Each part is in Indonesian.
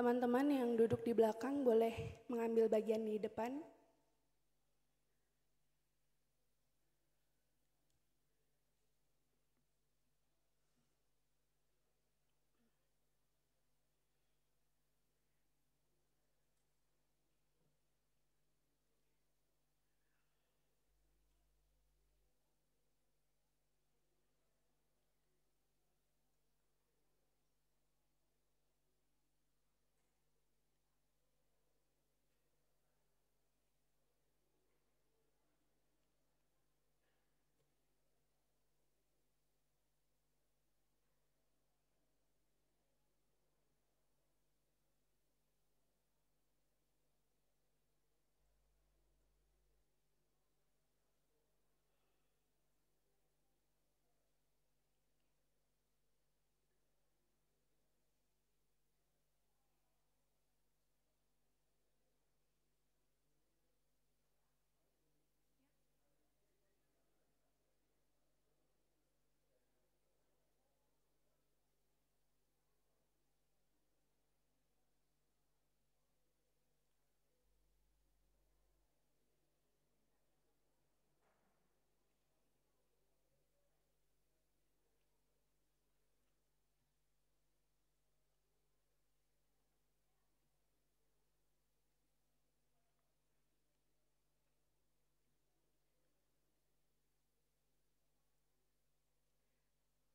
Teman-teman yang duduk di belakang boleh mengambil bagian di depan.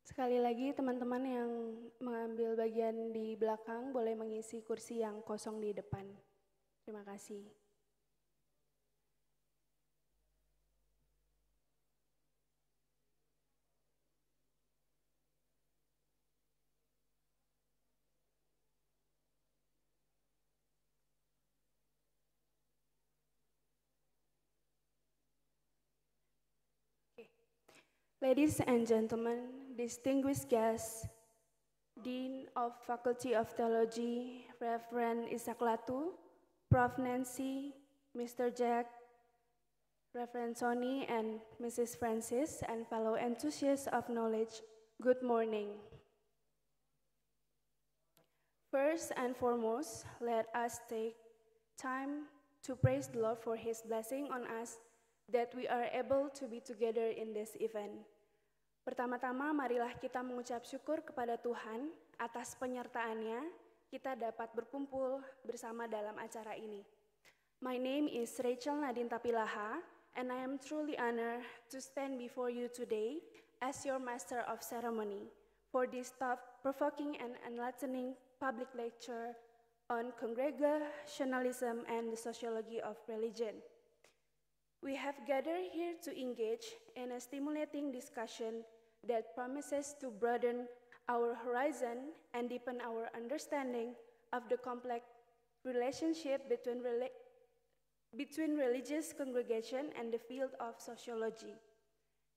Sekali lagi teman-teman yang mengambil bagian di belakang boleh mengisi kursi yang kosong di depan. Terima kasih. Ladies and gentlemen, distinguished guests, Dean of Faculty of Theology, Reverend Isaac Latu, Prof. Nancy, Mr. Jack, Reverend Sony, and Mrs. Francis, and fellow enthusiasts of knowledge, good morning. First and foremost, let us take time to praise the Lord for his blessing on us that we are able to be together in this event. Pertama-tama marilah kita mengucap syukur kepada Tuhan atas penyertaannya kita dapat berkumpul bersama dalam acara ini. My name is Rachel Nadine Tapilaha and I am truly honored to stand before you today as your master of ceremony for this thought-provoking and enlightening public lecture on congregationalism and the sociology of religion. We have gathered here to engage in a stimulating discussion that promises to broaden our horizon and deepen our understanding of the complex relationship between, rela between religious congregation and the field of sociology.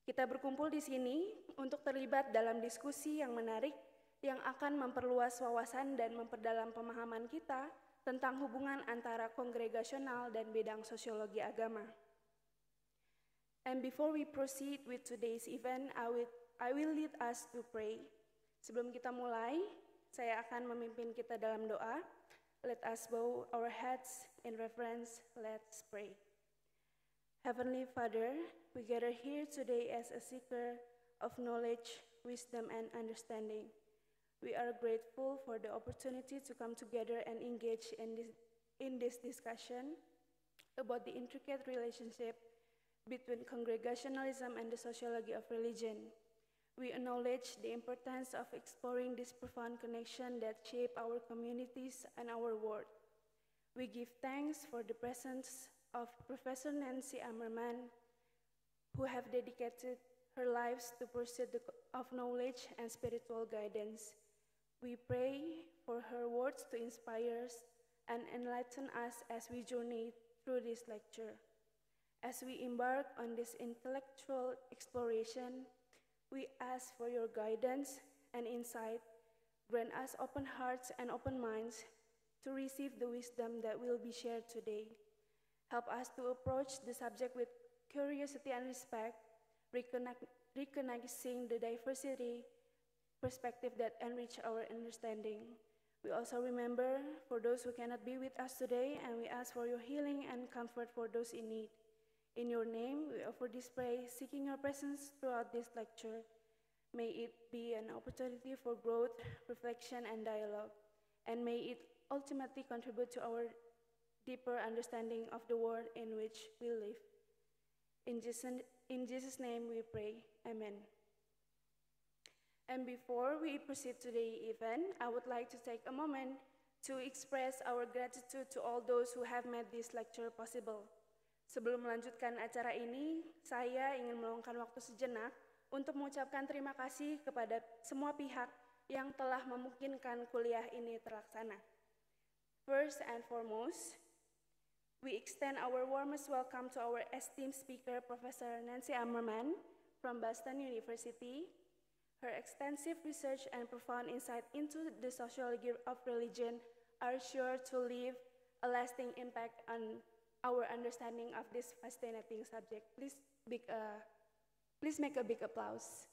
Kita berkumpul di sini untuk terlibat dalam diskusi yang menarik yang akan memperluas wawasan dan memperdalam pemahaman kita tentang hubungan antara kongregasional dan bidang sosiologi agama. And before we proceed with today's event, I would I will lead us to pray. Sebelum kita mulai, saya akan memimpin kita dalam doa. Let us bow our heads in reverence. Let's pray. Heavenly Father, we gather here today as a seeker of knowledge, wisdom, and understanding. We are grateful for the opportunity to come together and engage in this, in this discussion about the intricate relationship between congregationalism and the sociology of religion. We acknowledge the importance of exploring this profound connection that shape our communities and our world. We give thanks for the presence of Professor Nancy Ammerman, who have dedicated her lives to pursuit of knowledge and spiritual guidance. We pray for her words to inspire us and enlighten us as we journey through this lecture. As we embark on this intellectual exploration, we ask for your guidance and insight. Grant us open hearts and open minds to receive the wisdom that will be shared today. Help us to approach the subject with curiosity and respect, recognizing the diversity perspective that enrich our understanding. We also remember for those who cannot be with us today, and we ask for your healing and comfort for those in need. In your name, we offer this prayer, seeking your presence throughout this lecture. May it be an opportunity for growth, reflection, and dialogue, and may it ultimately contribute to our deeper understanding of the world in which we live. In Jesus, in Jesus' name we pray. Amen. And before we proceed to the event, I would like to take a moment to express our gratitude to all those who have made this lecture possible. Sebelum melanjutkan acara ini, saya ingin meluangkan waktu sejenak untuk mengucapkan terima kasih kepada semua pihak yang telah memungkinkan kuliah ini terlaksana. First and foremost, we extend our warmest welcome to our esteemed speaker, Professor Nancy Ammerman from Boston University, Her extensive research and profound insight into the sociology of religion are sure to leave a lasting impact on our understanding of this fascinating subject. Please, big, uh, please make a big applause.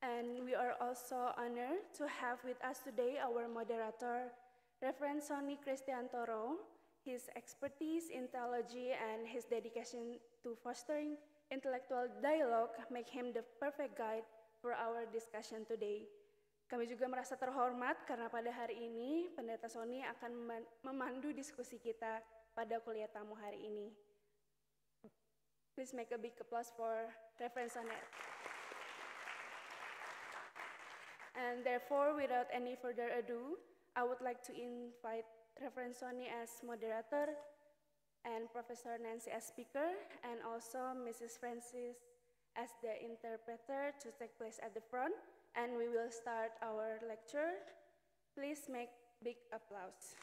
And we are also honored to have with us today our moderator, Reverend Sonny Christiantoro, his expertise in theology and his dedication to fostering intellectual dialogue make him the perfect guide for our discussion today. Kami juga merasa terhormat karena pada hari ini Pendeta Sony akan memandu diskusi kita pada kuliah tamu hari ini. Please make a big applause for Reverend Sonet. And therefore, without any further ado, I would like to invite Reverend Sony as moderator, and Professor Nancy as speaker, and also Mrs. Francis as the interpreter to take place at the front. And we will start our lecture. Please make big applause.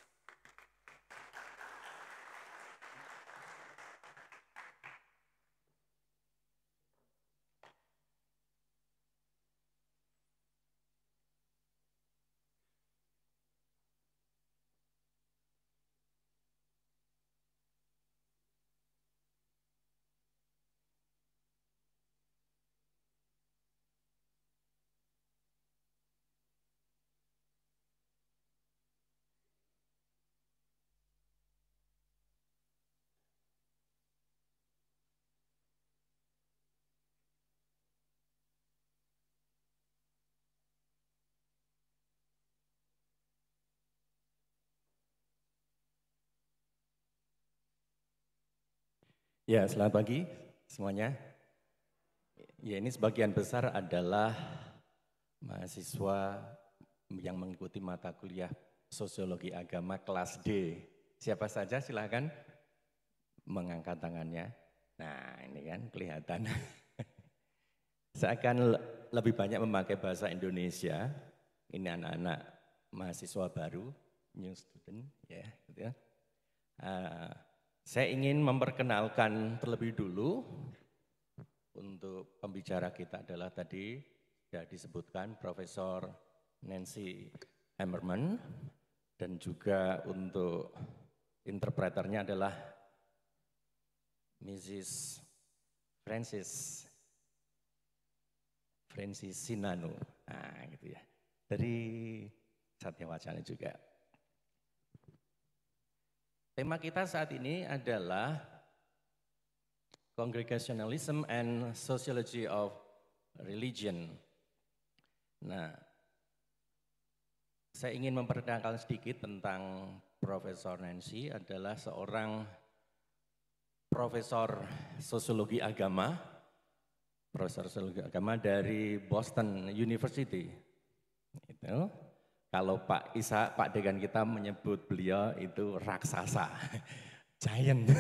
Ya, selamat pagi semuanya. Ya, ini sebagian besar adalah mahasiswa yang mengikuti mata kuliah Sosiologi Agama kelas D. Siapa saja silahkan mengangkat tangannya. Nah, ini kan kelihatan. Saya akan lebih banyak memakai bahasa Indonesia. Ini anak-anak mahasiswa baru, new student, ya, gitu ya. Uh, saya ingin memperkenalkan terlebih dulu untuk pembicara kita adalah tadi sudah disebutkan Profesor Nancy Emmerman dan juga untuk interpreternya adalah Mrs. Francis Francis Sinanu. Nah, gitu ya. Dari Satya Wacana juga. Tema kita saat ini adalah Congregationalism and Sociology of Religion. Nah, saya ingin memperkenalkan sedikit tentang Profesor Nancy adalah seorang profesor sosiologi agama, profesor sosiologi agama dari Boston University. Itu. Kalau Pak Isa, Pak Dekan kita menyebut beliau itu raksasa, giant.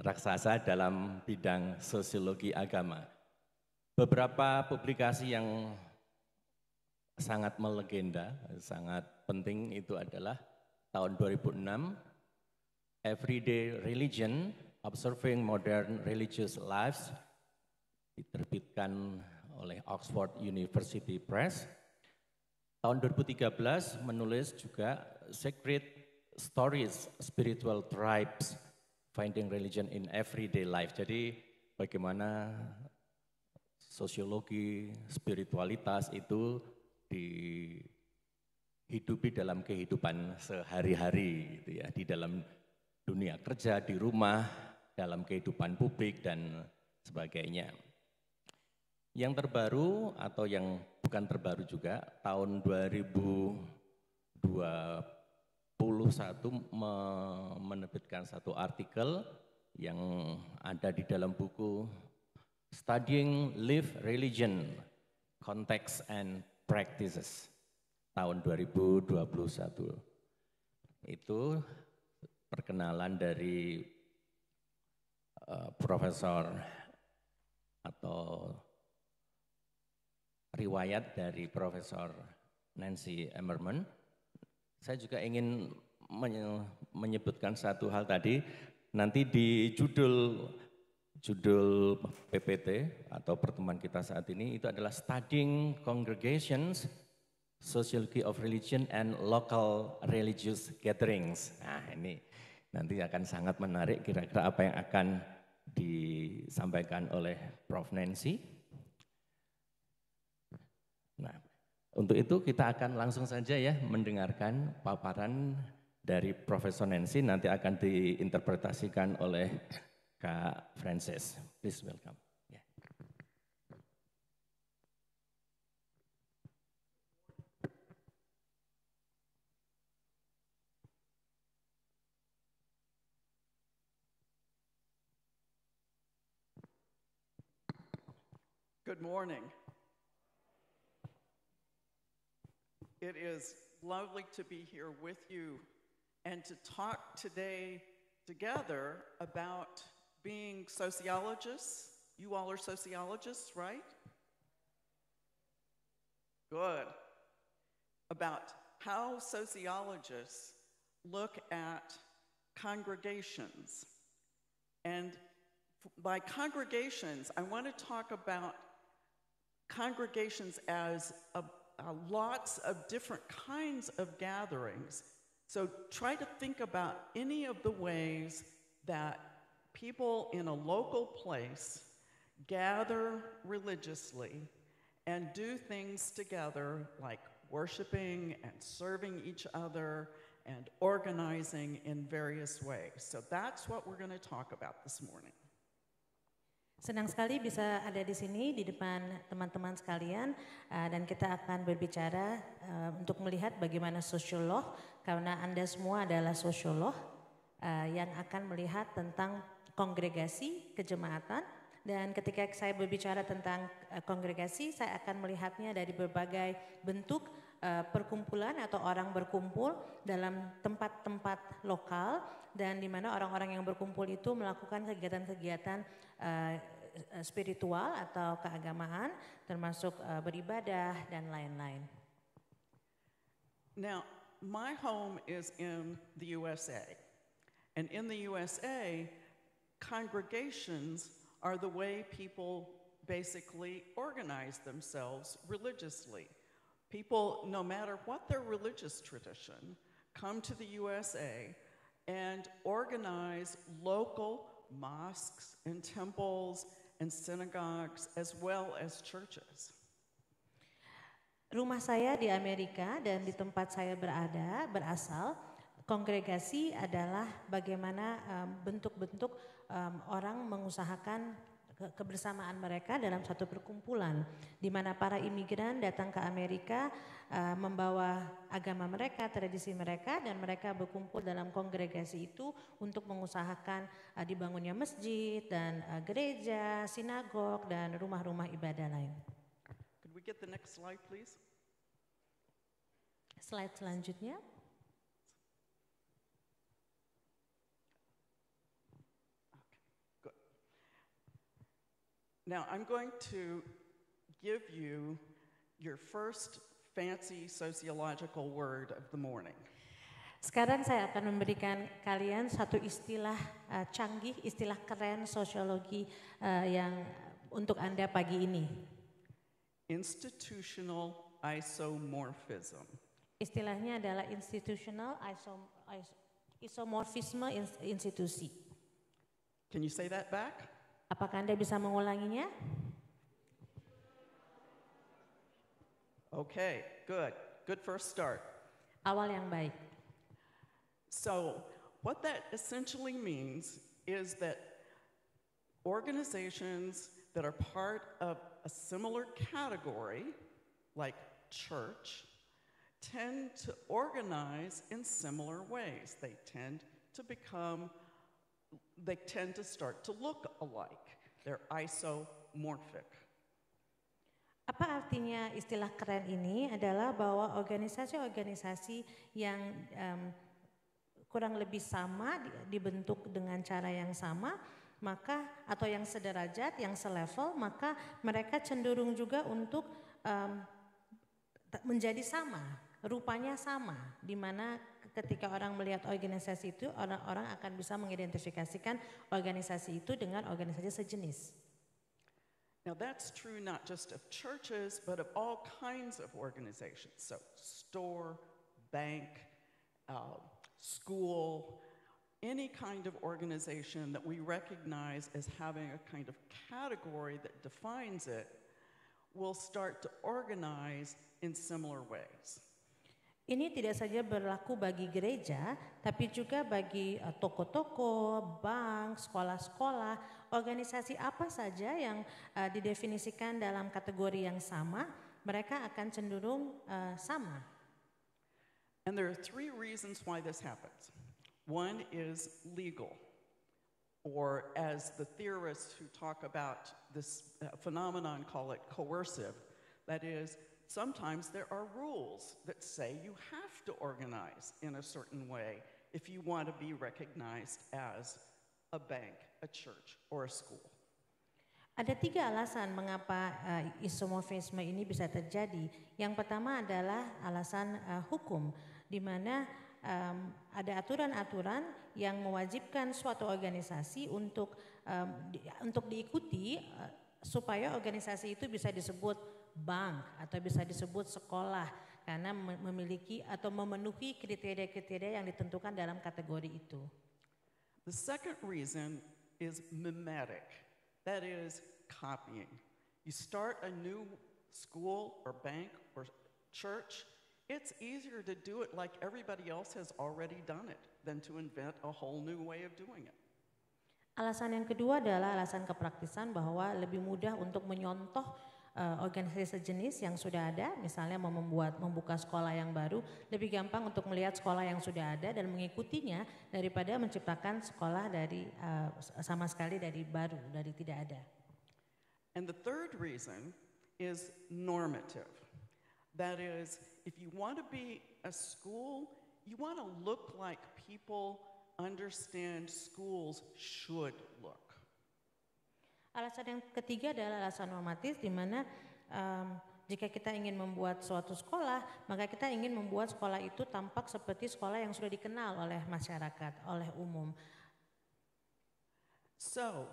raksasa dalam bidang sosiologi agama. Beberapa publikasi yang sangat melegenda, sangat penting itu adalah tahun 2006, Everyday Religion, Observing Modern Religious Lives, diterbitkan oleh Oxford University Press, Tahun 2013 menulis juga Secret Stories Spiritual Tribes Finding Religion in Everyday Life. Jadi bagaimana sosiologi, spiritualitas itu dihidupi dalam kehidupan sehari-hari gitu ya, di dalam dunia kerja, di rumah, dalam kehidupan publik dan sebagainya. Yang terbaru atau yang bukan terbaru juga tahun 2021 menerbitkan satu artikel yang ada di dalam buku Studying Live Religion, Context and Practices tahun 2021. Itu perkenalan dari uh, profesor atau riwayat dari Profesor Nancy Emmerman. Saya juga ingin menyebutkan satu hal tadi, nanti di judul Judul PPT atau pertemuan kita saat ini itu adalah Studying Congregations, Sociology of Religion and Local Religious Gatherings. Nah ini nanti akan sangat menarik kira-kira apa yang akan disampaikan oleh Prof. Nancy. Nah, untuk itu kita akan langsung saja ya mendengarkan paparan dari Profesor Nancy nanti akan diinterpretasikan oleh Kak Francis. Please welcome. Yeah. Good morning. It is lovely to be here with you and to talk today together about being sociologists. You all are sociologists, right? Good. About how sociologists look at congregations. And by congregations, I want to talk about congregations as a, a lots of different kinds of gatherings. So try to think about any of the ways that people in a local place gather religiously and do things together like worshiping and serving each other and organizing in various ways. So that's what we're going to talk about this morning. Senang sekali bisa ada di sini di depan teman-teman sekalian. Uh, dan kita akan berbicara uh, untuk melihat bagaimana sosiolog karena Anda semua adalah sosiolog uh, yang akan melihat tentang kongregasi kejemaatan. Dan ketika saya berbicara tentang kongregasi saya akan melihatnya dari berbagai bentuk perkumpulan atau orang berkumpul dalam tempat-tempat lokal dan di mana orang-orang yang berkumpul itu melakukan kegiatan-kegiatan uh, spiritual atau keagamaan termasuk uh, beribadah dan lain-lain. Now, my home is in the USA. And in the USA, congregations are the way people basically organize themselves religiously. People, no matter what their religious tradition, come to the USA and organize local mosques and temples and synagogues as well as churches. Rumah saya di Amerika dan di tempat saya berada berasal kongregasi adalah bagaimana bentuk-bentuk um, um, orang mengusahakan kebersamaan mereka dalam satu perkumpulan di mana para imigran datang ke Amerika uh, membawa agama mereka, tradisi mereka dan mereka berkumpul dalam kongregasi itu untuk mengusahakan uh, dibangunnya masjid dan uh, gereja, sinagog dan rumah-rumah ibadah lain. Could we get the next slide please? Slide selanjutnya. Now, I'm going to give you your first fancy sociological word of the morning. Sekarang saya akan memberikan kalian satu istilah uh, canggih, istilah keren sosiologi uh, yang untuk Anda pagi ini. Institutional isomorphism. Istilahnya adalah institutional isom, is, isomorfisme institusi. Can you say that back? Apakah Anda bisa mengulanginya? Okay, good. Good first start. Awal yang baik. So, what that essentially means is that organizations that are part of a similar category, like church, tend to organize in similar ways. They tend to become, they tend to start to look alike. They're isomorphic. Apa artinya istilah keren ini adalah bahwa organisasi-organisasi yang em, kurang lebih sama di- dibentuk dengan cara yang sama, maka atau yang sederajat, yang selevel, maka mereka cenderung juga untuk t- menjadi sama, rupanya sama, di mana ketika orang melihat organisasi itu, orang-orang akan bisa mengidentifikasikan organisasi itu dengan organisasi sejenis. Now, that's true not just of churches, but of all kinds of organizations. So, store, bank, uh, school, any kind of organization that we recognize as having a kind of category that defines it will start to organize in similar ways. Ini tidak saja berlaku bagi gereja, tapi juga bagi eh, toko-toko, bank, sekolah-sekolah, organisasi apa saja yang eh, didefinisikan dalam kategori yang sama, mereka akan cenderung eh, sama. And there are three reasons why this happens. One is legal, or as the theorists who talk about this uh, phenomenon call it coercive. That is, sometimes there are rules that say you have to organize in a certain way if you want to be recognized as a bank, a church, or a school. Ada tiga alasan mengapa eh, isomorfisme ini bisa terjadi. Yang pertama adalah alasan eh, hukum, di mana em, ada aturan-aturan yang mewajibkan suatu organisasi untuk em, di- untuk diikuti eh, supaya organisasi itu bisa disebut bank atau bisa disebut sekolah karena me- memiliki atau memenuhi kriteria-kriteria yang ditentukan dalam kategori itu. The second reason is mimetic, that is, copying. You start a new school or bank or church, it's easier to do it like everybody else has already done it than to invent a whole new way of doing it. Alasan yang kedua adalah alasan kepraktisan bahwa lebih mudah untuk menyontoh eh, organisasi sejenis yang sudah ada, misalnya mau membuat membuka sekolah yang baru, lebih gampang untuk melihat sekolah yang sudah ada dan mengikutinya daripada menciptakan sekolah dari eh, sama sekali dari baru, dari tidak ada. And the third reason is normative. That is, if you want to be a school, you want to look like people understand schools should look. Alasan yang ketiga adalah alasan normatif di mana em, jika kita ingin membuat suatu sekolah, maka kita ingin membuat sekolah itu tampak seperti sekolah yang sudah dikenal oleh masyarakat, oleh umum. So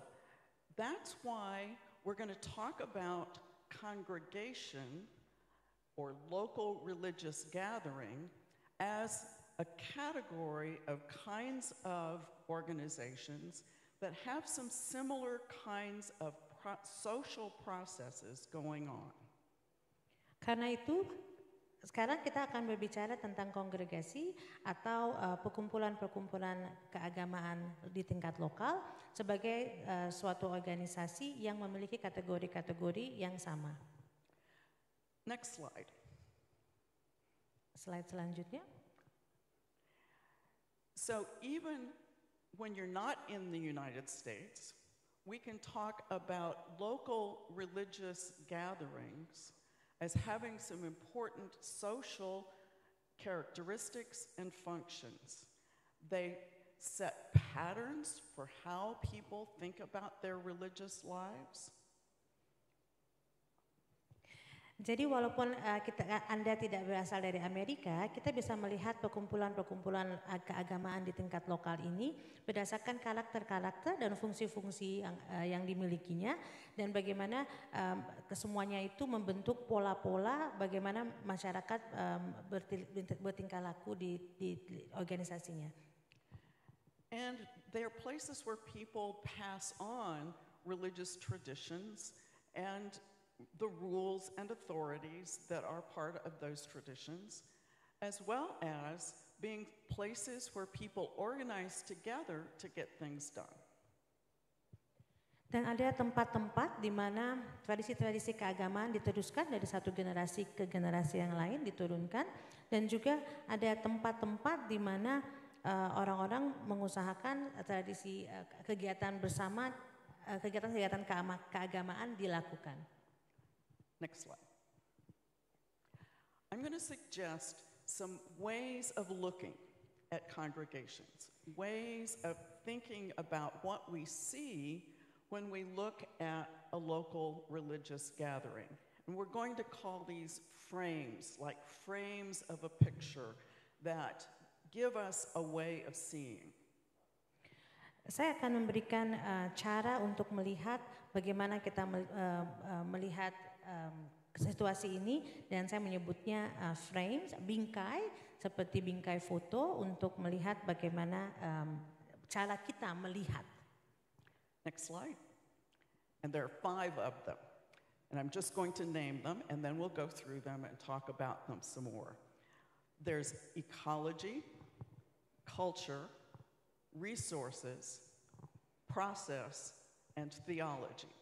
that's why we're going to talk about congregation or local religious gathering as a category of kinds of organizations that have some similar kinds of pro- social processes going on. Karena itu, sekarang kita akan berbicara tentang kongregasi atau eh, perkumpulan-perkumpulan keagamaan di tingkat lokal sebagai eh, suatu organisasi yang memiliki kategori-kategori yang sama. Next slide. Slide selanjutnya. So even when you're not in the United States, we can talk about local religious gatherings as having some important social characteristics and functions. They set patterns for how people think about their religious lives. Jadi walaupun eh, kita Anda tidak berasal dari Amerika, kita bisa melihat perkumpulan-perkumpulan ag- keagamaan di tingkat lokal ini berdasarkan karakter-karakter dan fungsi-fungsi yang, eh, yang dimilikinya dan bagaimana em, kesemuanya itu membentuk pola-pola bagaimana masyarakat bertil- bertingkah laku di, di- di organisasinya. And they are places where people pass on religious traditions and the rules and authorities that are part of those traditions, as well as being places where people organize together to get things done. Dan ada tempat-tempat di mana tradisi-tradisi keagamaan diteruskan dari satu generasi ke generasi yang lain diturunkan dan juga ada tempat-tempat di mana uh, orang-orang mengusahakan tradisi uh, kegiatan bersama kegiatan-kegiatan keagamaan dilakukan. Next slide. I'm going to suggest some ways of looking at congregations, ways of thinking about what we see when we look at a local religious gathering. And we're going to call these frames, like frames of a picture that give us a way of seeing. Saya akan memberikan uh, cara untuk melihat bagaimana kita uh, uh, melihat um, situasi ini dan saya menyebutnya uh, frames, bingkai seperti bingkai foto untuk melihat bagaimana um, cara kita melihat. Next slide. And there are five of them. And I'm just going to name them, and then we'll go through them and talk about them some more. There's ecology, culture, resources, process, and theology.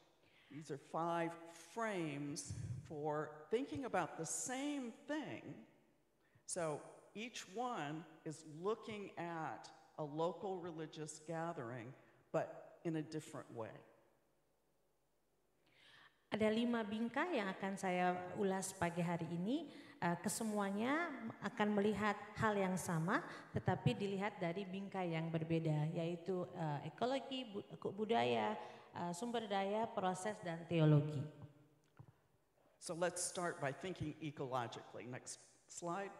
These are five frames for thinking about the same thing. So each one is looking at a local religious gathering, but in a different way. Ada lima bingkai yang akan saya ulas pagi hari ini. Uh, kesemuanya akan melihat hal yang sama, tetapi dilihat dari bingkai yang berbeda, yaitu uh, ekologi, budaya, uh, sumber daya, proses, dan teologi. So let's start by thinking ecologically. Next slide.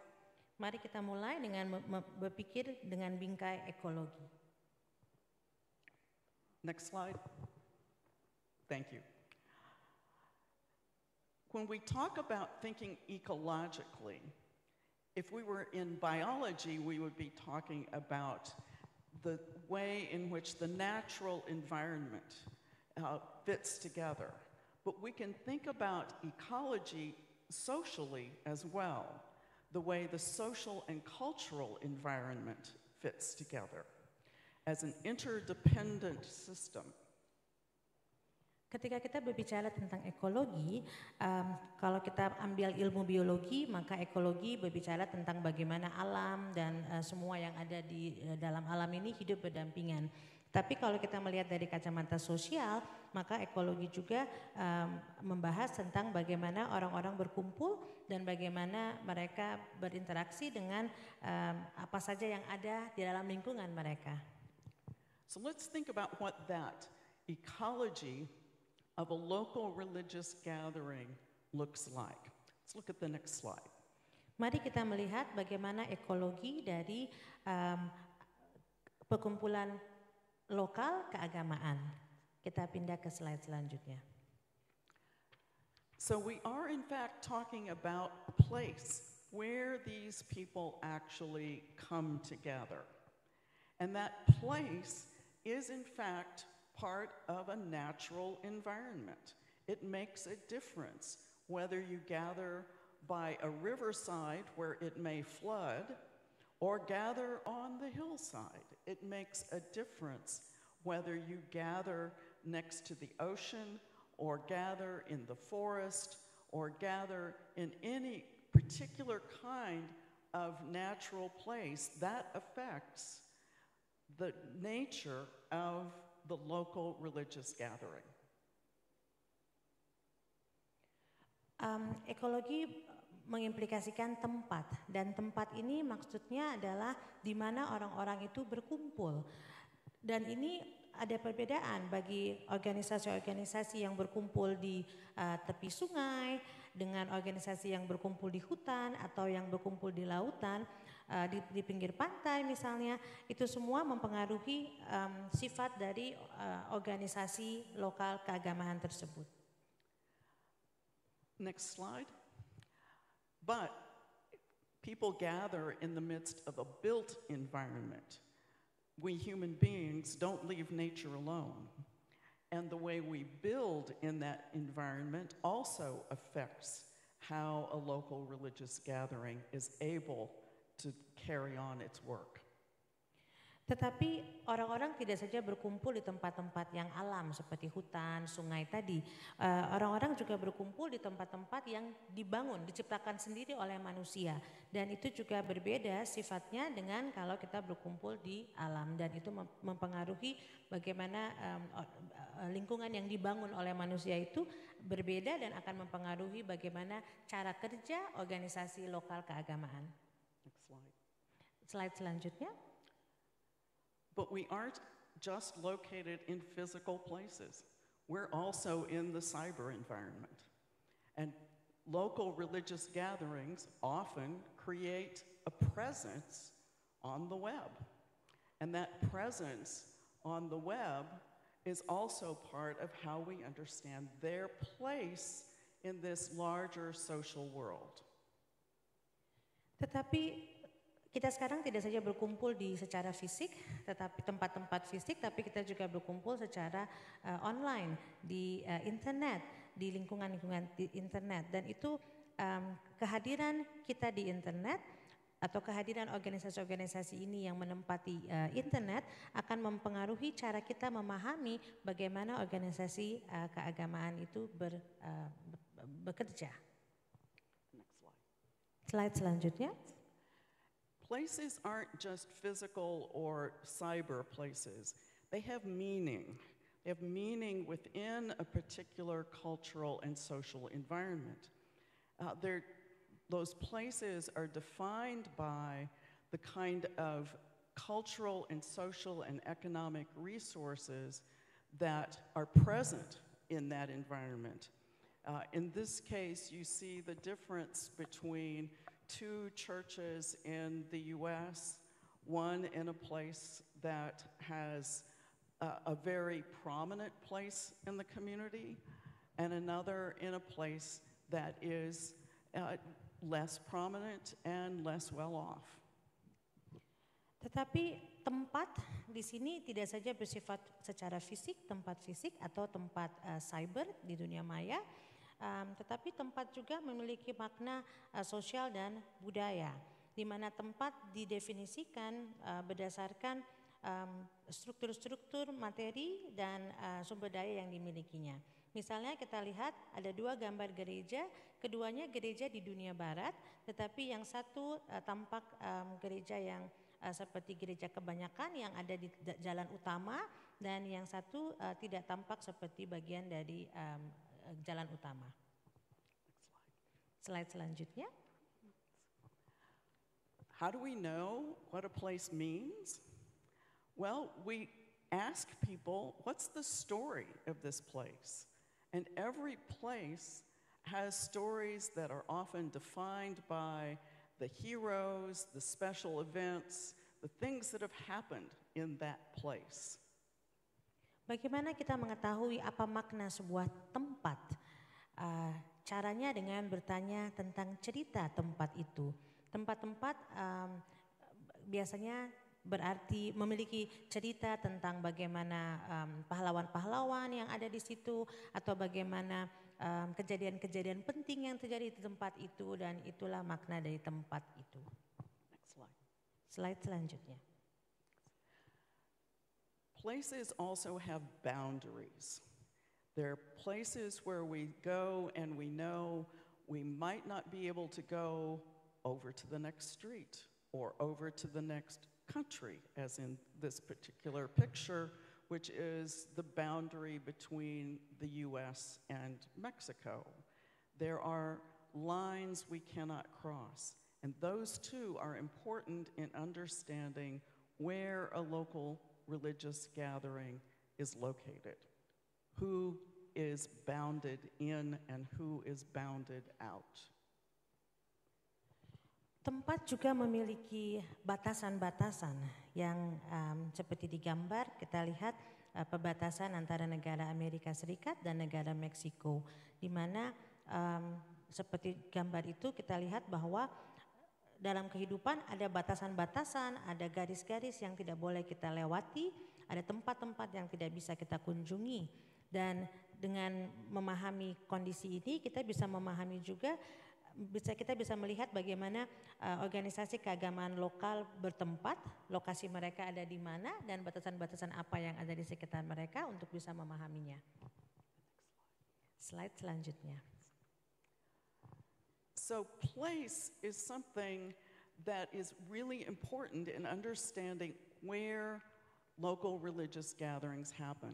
Mari kita mulai dengan berpikir dengan bingkai ekologi. Next slide. Thank you. When we talk about thinking ecologically, if we were in biology, we would be talking about the way in which the natural environment uh, fits together. But we can think about ecology socially as well, the way the social and cultural environment fits together as an interdependent system. Ketika kita berbicara tentang ekologi, um, kalau kita ambil ilmu biologi, maka ekologi berbicara tentang bagaimana alam dan uh, semua yang ada di uh, dalam alam ini hidup berdampingan. Tapi kalau kita melihat dari kacamata sosial, maka ekologi juga um, membahas tentang bagaimana orang-orang berkumpul dan bagaimana mereka berinteraksi dengan um, apa saja yang ada di dalam lingkungan mereka. So let's think about what that ecology of a local religious gathering looks like. Let's look at the next slide. Mari kita melihat bagaimana ekologi dari um, perkumpulan lokal keagamaan. Kita pindah ke slide selanjutnya. So we are in fact talking about a place where these people actually come together. And that place is in fact part of a natural environment. It makes a difference whether you gather by a riverside where it may flood or gather on the hillside. It makes a difference whether you gather next to the ocean or gather in the forest or gather in any particular kind of natural place that affects the nature of the local religious gathering. Um, ekologi mengimplikasikan tempat dan tempat ini maksudnya adalah di mana orang-orang itu berkumpul. Dan ini ada perbedaan bagi organisasi-organisasi yang berkumpul di uh, tepi sungai dengan organisasi yang berkumpul di hutan atau yang berkumpul di lautan. uh, di, di pinggir pantai misalnya, itu semua mempengaruhi um, sifat dari uh, organisasi lokal keagamaan tersebut. Next slide. But people gather in the midst of a built environment. We human beings don't leave nature alone. And the way we build in that environment also affects how a local religious gathering is able to carry on its work. Tetapi orang-orang tidak saja berkumpul di tempat-tempat yang alam seperti hutan, sungai tadi. Eh, Orang-orang juga berkumpul di tempat-tempat yang dibangun, diciptakan sendiri oleh manusia. Dan itu juga berbeda sifatnya dengan kalau kita berkumpul di alam. Dan itu mem- mempengaruhi bagaimana eh, lingkungan yang dibangun oleh manusia itu berbeda dan akan mempengaruhi bagaimana cara kerja organisasi lokal keagamaan. Next slide. Slide selanjutnya. But we aren't just located in physical places. We're also in the cyber environment. And local religious gatherings often create a presence on the web. And that presence on the web is also part of how we understand their place in this larger social world. Tetapi kita sekarang tidak saja berkumpul di secara fisik, tetapi tempat-tempat fisik, tapi kita juga berkumpul secara eh, online di eh, internet, di lingkungan-lingkungan di internet, dan itu em, kehadiran kita di internet atau kehadiran organisasi-organisasi ini yang menempati eh, internet akan mempengaruhi cara kita memahami bagaimana organisasi eh, keagamaan itu ber, be- bekerja. Slide selanjutnya. Places aren't just physical or cyber places, they have meaning. They have meaning within a particular cultural and social environment. Uh, those places are defined by the kind of cultural and social and economic resources that are present in that environment. Uh, in this case, you see the difference between two churches in the US, one in a place that has a, a very prominent place in the community, and another in a place that is uh, less prominent and less well off. Tetapi tempat di sini tidak saja bersifat secara fisik, tempat fisik atau tempat eh, cyber di dunia maya, em, tetapi tempat juga memiliki makna eh, sosial dan budaya, di mana tempat didefinisikan eh, berdasarkan struktur-struktur materi dan eh, sumber daya yang dimilikinya. Misalnya kita lihat ada dua gambar gereja, keduanya gereja di dunia barat, tetapi yang satu eh, tampak em, gereja yang eh, seperti gereja kebanyakan yang ada di jalan utama dan yang satu eh, tidak tampak seperti bagian dari eh, Eh, jalan utama. Slide selanjutnya. How do we know what a place means? Well, we ask people, what's the story of this place? And every place has stories that are often defined by the heroes, the special events, the things that have happened in that place. Bagaimana kita mengetahui apa makna sebuah tempat? Ah, caranya dengan bertanya tentang cerita tempat itu. Tempat-tempat biasanya berarti memiliki cerita tentang bagaimana pahlawan-pahlawan yang ada di situ atau bagaimana kejadian-kejadian penting yang terjadi di tempat itu dan itulah makna dari tempat itu. Next slide. Slide selanjutnya. Places also have boundaries. There are places where we go and we know we might not be able to go over to the next street or over to the next country, as in this particular picture, which is the boundary between the US and Mexico. There are lines we cannot cross, and those too are important in understanding where a local religious gathering is located, who is bounded in and who is bounded out. Tempat juga memiliki batasan-batasan yang em, seperti di gambar kita lihat eh, perbatasan antara negara Amerika Serikat dan negara Meksiko, di mana em, seperti gambar itu kita lihat bahwa dalam kehidupan ada batasan-batasan, ada garis-garis yang tidak boleh kita lewati, ada tempat-tempat yang tidak bisa kita kunjungi. Dan dengan memahami kondisi ini kita bisa memahami juga bisa kita bisa melihat bagaimana uh, organisasi keagamaan lokal bertempat, lokasi mereka ada di mana dan batasan-batasan apa yang ada di sekitar mereka untuk bisa memahaminya. Slide selanjutnya. So, place is something that is really important in understanding where local religious gatherings happen.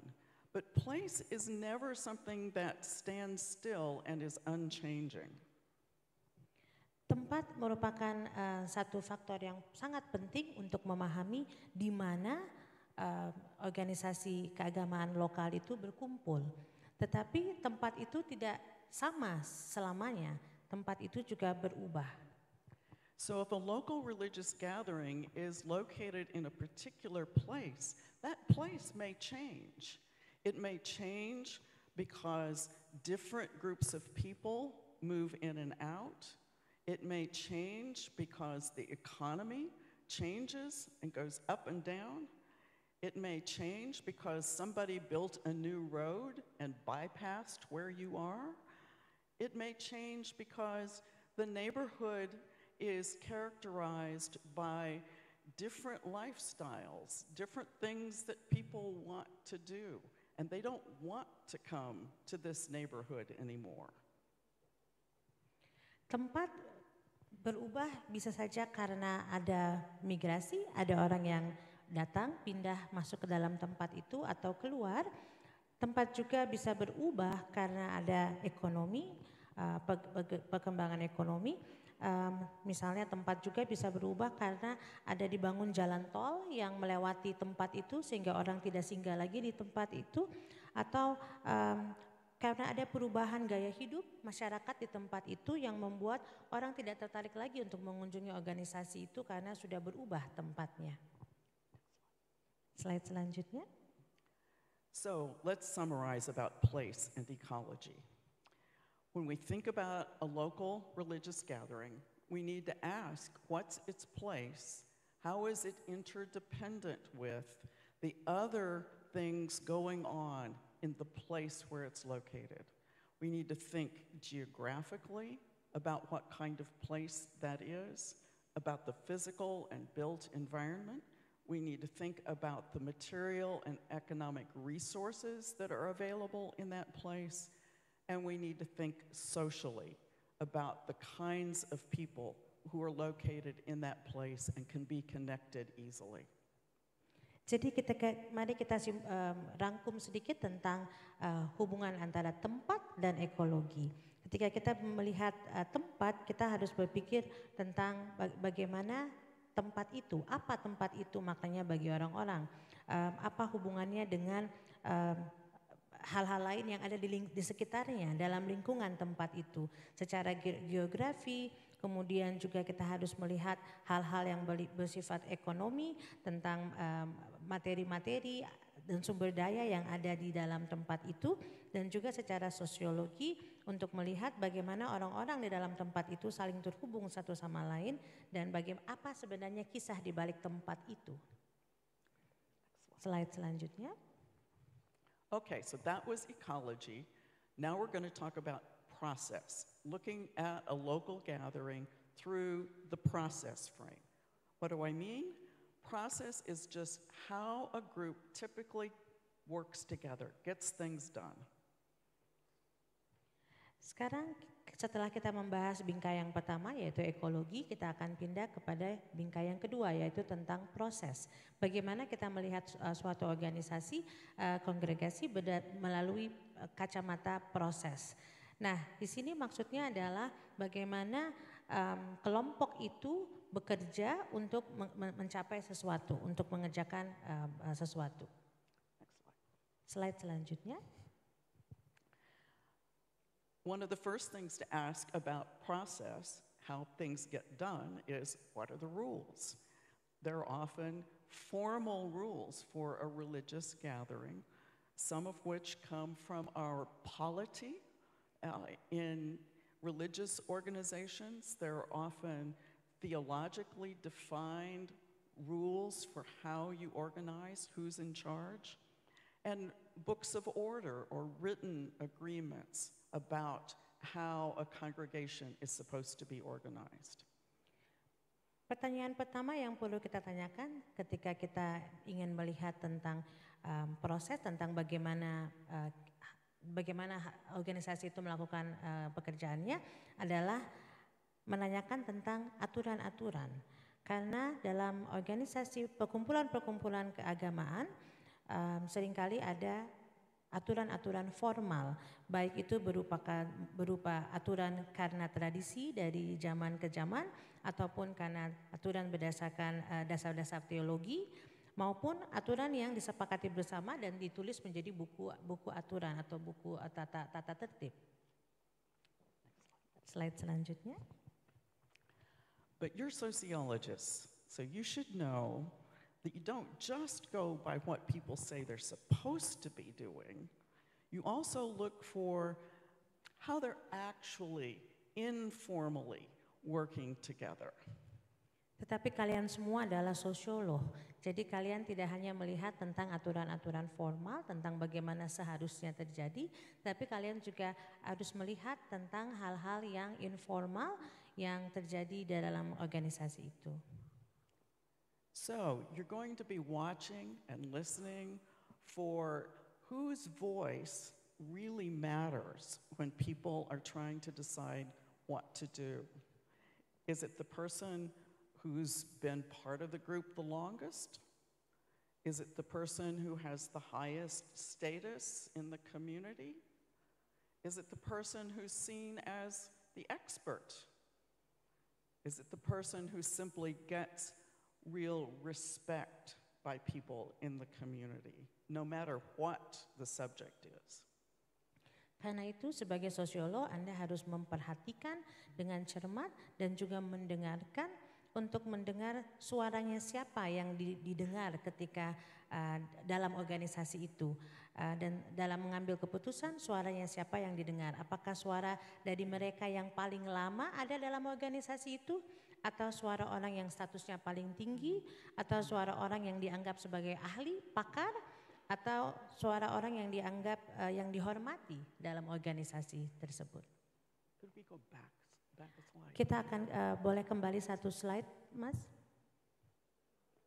But place is never something that stands still and is unchanging. Tempat merupakan uh, satu faktor yang sangat penting untuk memahami di mana uh, organisasi keagamaan lokal itu berkumpul. Tetapi tempat itu tidak sama selamanya. Tempat itu juga berubah. So, if a local religious gathering is located in a particular place, that place may change. It may change because different groups of people move in and out. It may change because the economy changes and goes up and down. It may change because somebody built a new road and bypassed where you are. It may change because the neighborhood is characterized by different lifestyles, different things that people want to do and they don't want to come to this neighborhood anymore. Tempat berubah bisa saja karena ada migrasi, ada orang yang datang, pindah masuk ke dalam tempat itu atau keluar. Tempat juga bisa berubah karena ada ekonomi, uh, perkembangan ekonomi. Um, misalnya tempat juga bisa berubah karena ada dibangun jalan tol yang melewati tempat itu sehingga orang tidak singgah lagi di tempat itu atau um, karena ada perubahan gaya hidup masyarakat di tempat itu yang membuat orang tidak tertarik lagi untuk mengunjungi organisasi itu karena sudah berubah tempatnya. Slide selanjutnya. So let's summarize about place and ecology. When we think about a local religious gathering, we need to ask what's its place? How is it interdependent with the other things going on in the place where it's located? We need to think geographically about what kind of place that is, about the physical and built environment. We need to think about the material and economic resources that are available in that place and we need to think socially about the kinds of people who are located in that place and can be connected easily. Jadi kita mari kita um, rangkum sedikit tentang uh, hubungan antara tempat dan ekologi. Ketika kita melihat uh, tempat, kita harus berpikir tentang bagaimana tempat itu, apa tempat itu maknanya bagi orang-orang, um, apa hubungannya dengan um, hal-hal lain yang ada di, ling- di sekitarnya dalam lingkungan tempat itu secara geografi kemudian juga kita harus melihat hal-hal yang bersifat ekonomi tentang materi-materi um, dan sumber daya yang ada di dalam tempat itu dan juga secara sosiologi untuk melihat bagaimana orang-orang di dalam tempat itu saling terhubung satu sama lain dan bagaimana apa sebenarnya kisah di balik tempat itu. Slide selanjutnya. Okay, so that was ecology. Now we're going to talk about process, looking at a local gathering through the process frame. What do I mean? Process is just how a group typically works together, gets things done. Sekarang setelah kita membahas bingkai yang pertama yaitu ekologi, kita akan pindah kepada bingkai yang kedua yaitu tentang proses. Bagaimana kita melihat uh, suatu organisasi, uh, kongregasi melalui uh, kacamata proses. Nah, di sini maksudnya adalah bagaimana kelompok itu bekerja untuk mencapai sesuatu, untuk mengerjakan sesuatu. Slide selanjutnya. One of the first things to ask about process, how things get done, is what are the rules? There are often formal rules for a religious gathering, some of which come from our polity. Uh, in religious organizations, there are often theologically defined rules for how you organize, who's in charge. And books of order or written agreements about how a congregation is supposed to be organized. Pertanyaan pertama yang perlu kita tanyakan ketika kita ingin melihat tentang um, proses tentang bagaimana uh, bagaimana organisasi itu melakukan uh, pekerjaannya adalah menanyakan tentang aturan-aturan. Karena dalam organisasi perkumpulan-perkumpulan keagamaan um, sering kali ada aturan-aturan formal, baik itu berupa berupa aturan karena tradisi dari zaman ke zaman ataupun karena aturan berdasarkan uh, dasar-dasar teologi maupun aturan yang disepakati bersama dan ditulis menjadi buku buku aturan atau buku uh, tata tata tertib. Slide selanjutnya. But you're sociologists, so you should know that you don't just go by what people say they're supposed to be doing, you also look for how they're actually informally working together. Tetapi kalian semua adalah sosiolog, jadi kalian tidak hanya melihat tentang aturan-aturan formal tentang bagaimana seharusnya terjadi, tapi kalian juga harus melihat tentang hal-hal yang informal yang terjadi dalam organisasi itu. So you're going to be watching and listening for whose voice really matters when people are trying to decide what to do. Is it the person who's been part of the group the longest? Is it the person who has the highest status in the community? Is it the person who's seen as the expert? Is it the person who simply gets real respect by people in the community, no matter what the subject is. Karena itu sebagai sosiolog Anda harus memperhatikan dengan cermat dan juga mendengarkan untuk mendengar suaranya siapa yang didengar ketika uh, dalam organisasi itu. Uh, dan dalam mengambil keputusan suaranya siapa yang didengar? Apakah suara dari mereka yang paling lama ada dalam organisasi itu atau suara orang yang statusnya paling tinggi, atau suara orang yang dianggap sebagai ahli, pakar, atau suara orang yang dianggap uh, yang dihormati dalam organisasi tersebut. Kita akan uh, boleh kembali satu slide, Mas.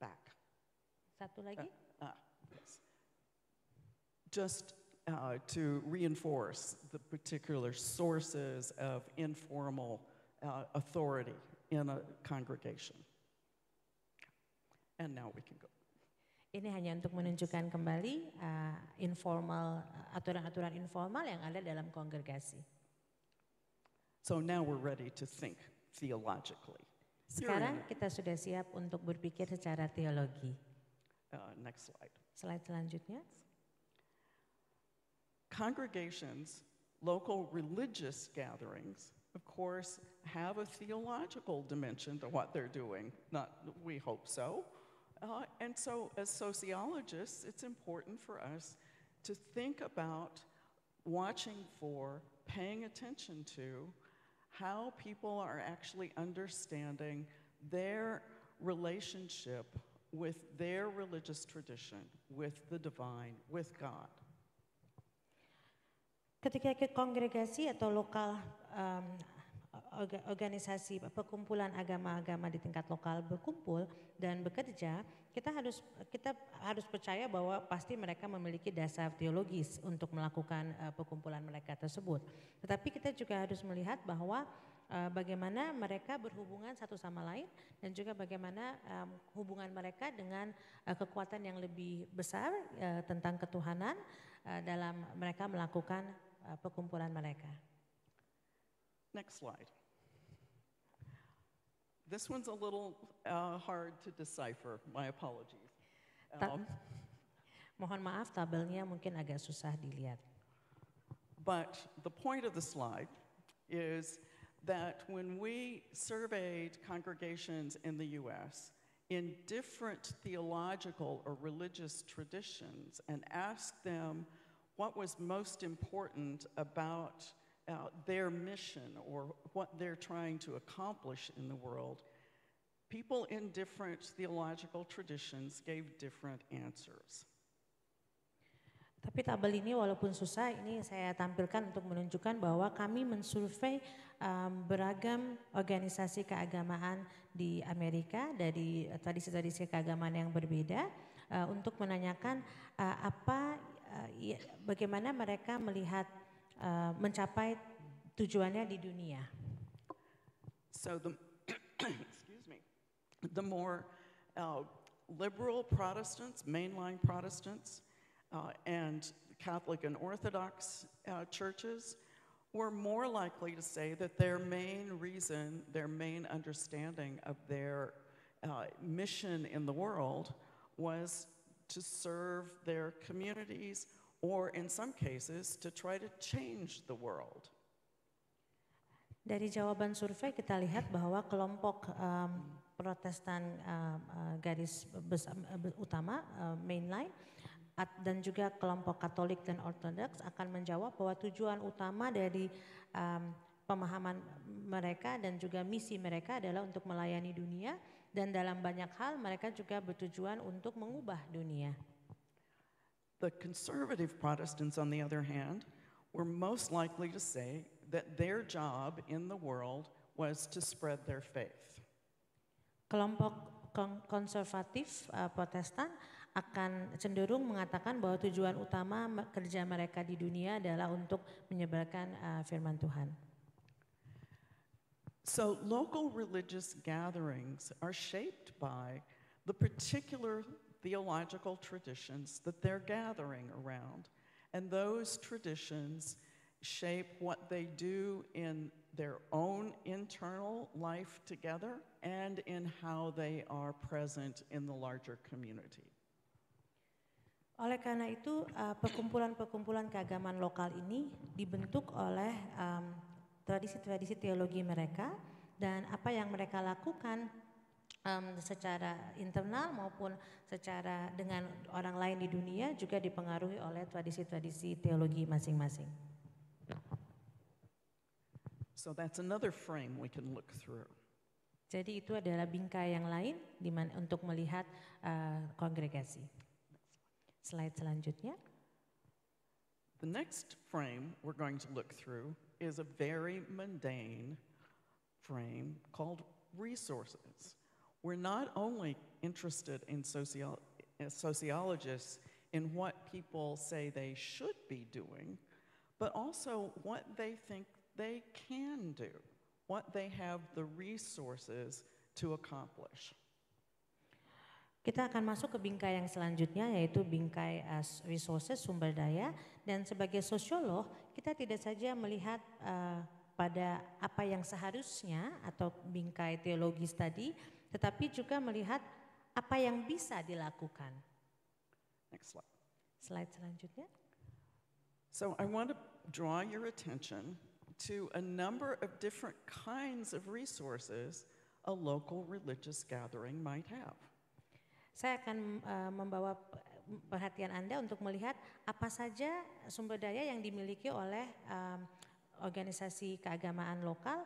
Back. Satu lagi. Uh, uh, yes. Just uh, to reinforce the particular sources of informal uh, authority in a congregation. And now we can go. Ini hanya untuk menunjukkan kembali uh, informal aturan-aturan uh, informal yang ada dalam kongregasi. So now we're ready to think theologically. Sekarang kita sudah siap untuk berpikir secara teologi. Uh, next slide. Slide selanjutnya. Congregations, local religious gatherings, of course, have a theological dimension to what they're doing. Not, we hope so. Uh, and so, as sociologists, it's important for us to think about watching for, paying attention to, how people are actually understanding their relationship with their religious tradition, with the divine, with God. Ketika ke kongregasi atau lokal um, organisasi perkumpulan agama-agama di tingkat lokal berkumpul dan bekerja, kita harus kita harus percaya bahwa pasti mereka memiliki dasar teologis untuk melakukan uh, perkumpulan mereka tersebut. Tetapi kita juga harus melihat bahwa uh, bagaimana mereka berhubungan satu sama lain dan juga bagaimana um, hubungan mereka dengan uh, kekuatan yang lebih besar uh, tentang ketuhanan uh, dalam mereka melakukan uh, perkumpulan mereka. Next slide. This one's a little uh, hard to decipher. My apologies. Um, mohon maaf, tabelnya mungkin agak susah dilihat. But the point of the slide is that when we surveyed congregations in the US in different theological or religious traditions and asked them what was most important about uh, their mission or what they're trying to accomplish in the world, people in different theological traditions gave different answers. Tapi tabel ini walaupun susah, ini saya tampilkan untuk menunjukkan bahwa kami mensurvei um, beragam organisasi keagamaan di Amerika dari tradisi-tradisi keagamaan yang berbeda uh, untuk menanyakan uh, apa, uh, bagaimana mereka melihat uh, mencapai tujuannya di dunia. So the, excuse me, the more uh, liberal Protestants, mainline Protestants, uh, and Catholic and Orthodox uh, churches were more likely to say that their main reason, their main understanding of their mission in the world was to serve their communities or, in some cases, to try to change the world. Dari jawaban survei kita lihat bahwa kelompok um, Protestan um, uh, garis besar, utama uh, mainline dan juga kelompok Katolik dan Ortodoks akan menjawab bahwa tujuan utama dari um, pemahaman mereka dan juga misi mereka adalah untuk melayani dunia dan dalam banyak hal mereka juga bertujuan untuk mengubah dunia. The conservative Protestants, on the other hand, were most likely to say that their job in the world was to spread their faith. Kelompok konservatif uh, Protestan akan cenderung mengatakan bahwa tujuan utama kerja mereka di dunia adalah untuk menyebarkan uh, firman Tuhan. So local religious gatherings are shaped by the particular theological traditions that they're gathering around. And those traditions shape what they do in their own internal life together and in how they are present in the larger community. Oleh karena itu, uh, perkumpulan-perkumpulan keagamaan lokal ini dibentuk oleh tradisi-tradisi teologi mereka dan apa yang mereka lakukan um, secara internal maupun secara dengan orang lain di dunia juga dipengaruhi oleh tradisi-tradisi teologi masing-masing. So that's another frame we can look through. Jadi itu adalah bingkai yang lain untuk melihat uh, kongregasi. Slide selanjutnya. The next frame we're going to look through is a very mundane frame called resources. We're not only interested in socio eh, sociologists in what people say they should be doing, but also what they think they can do, what they have the resources to accomplish. Kita akan masuk ke bingkai yang selanjutnya yaitu bingkai as resources sumber daya dan sebagai sosiolog kita tidak saja melihat uh, pada apa yang seharusnya atau bingkai teologis tadi tetapi juga melihat apa yang bisa dilakukan. Next slide. Slide selanjutnya. So I want to draw your attention to a number of different kinds of resources a local religious gathering might have. Saya akan uh, membawa perhatian Anda untuk melihat apa saja sumber daya yang dimiliki oleh um, organisasi keagamaan lokal.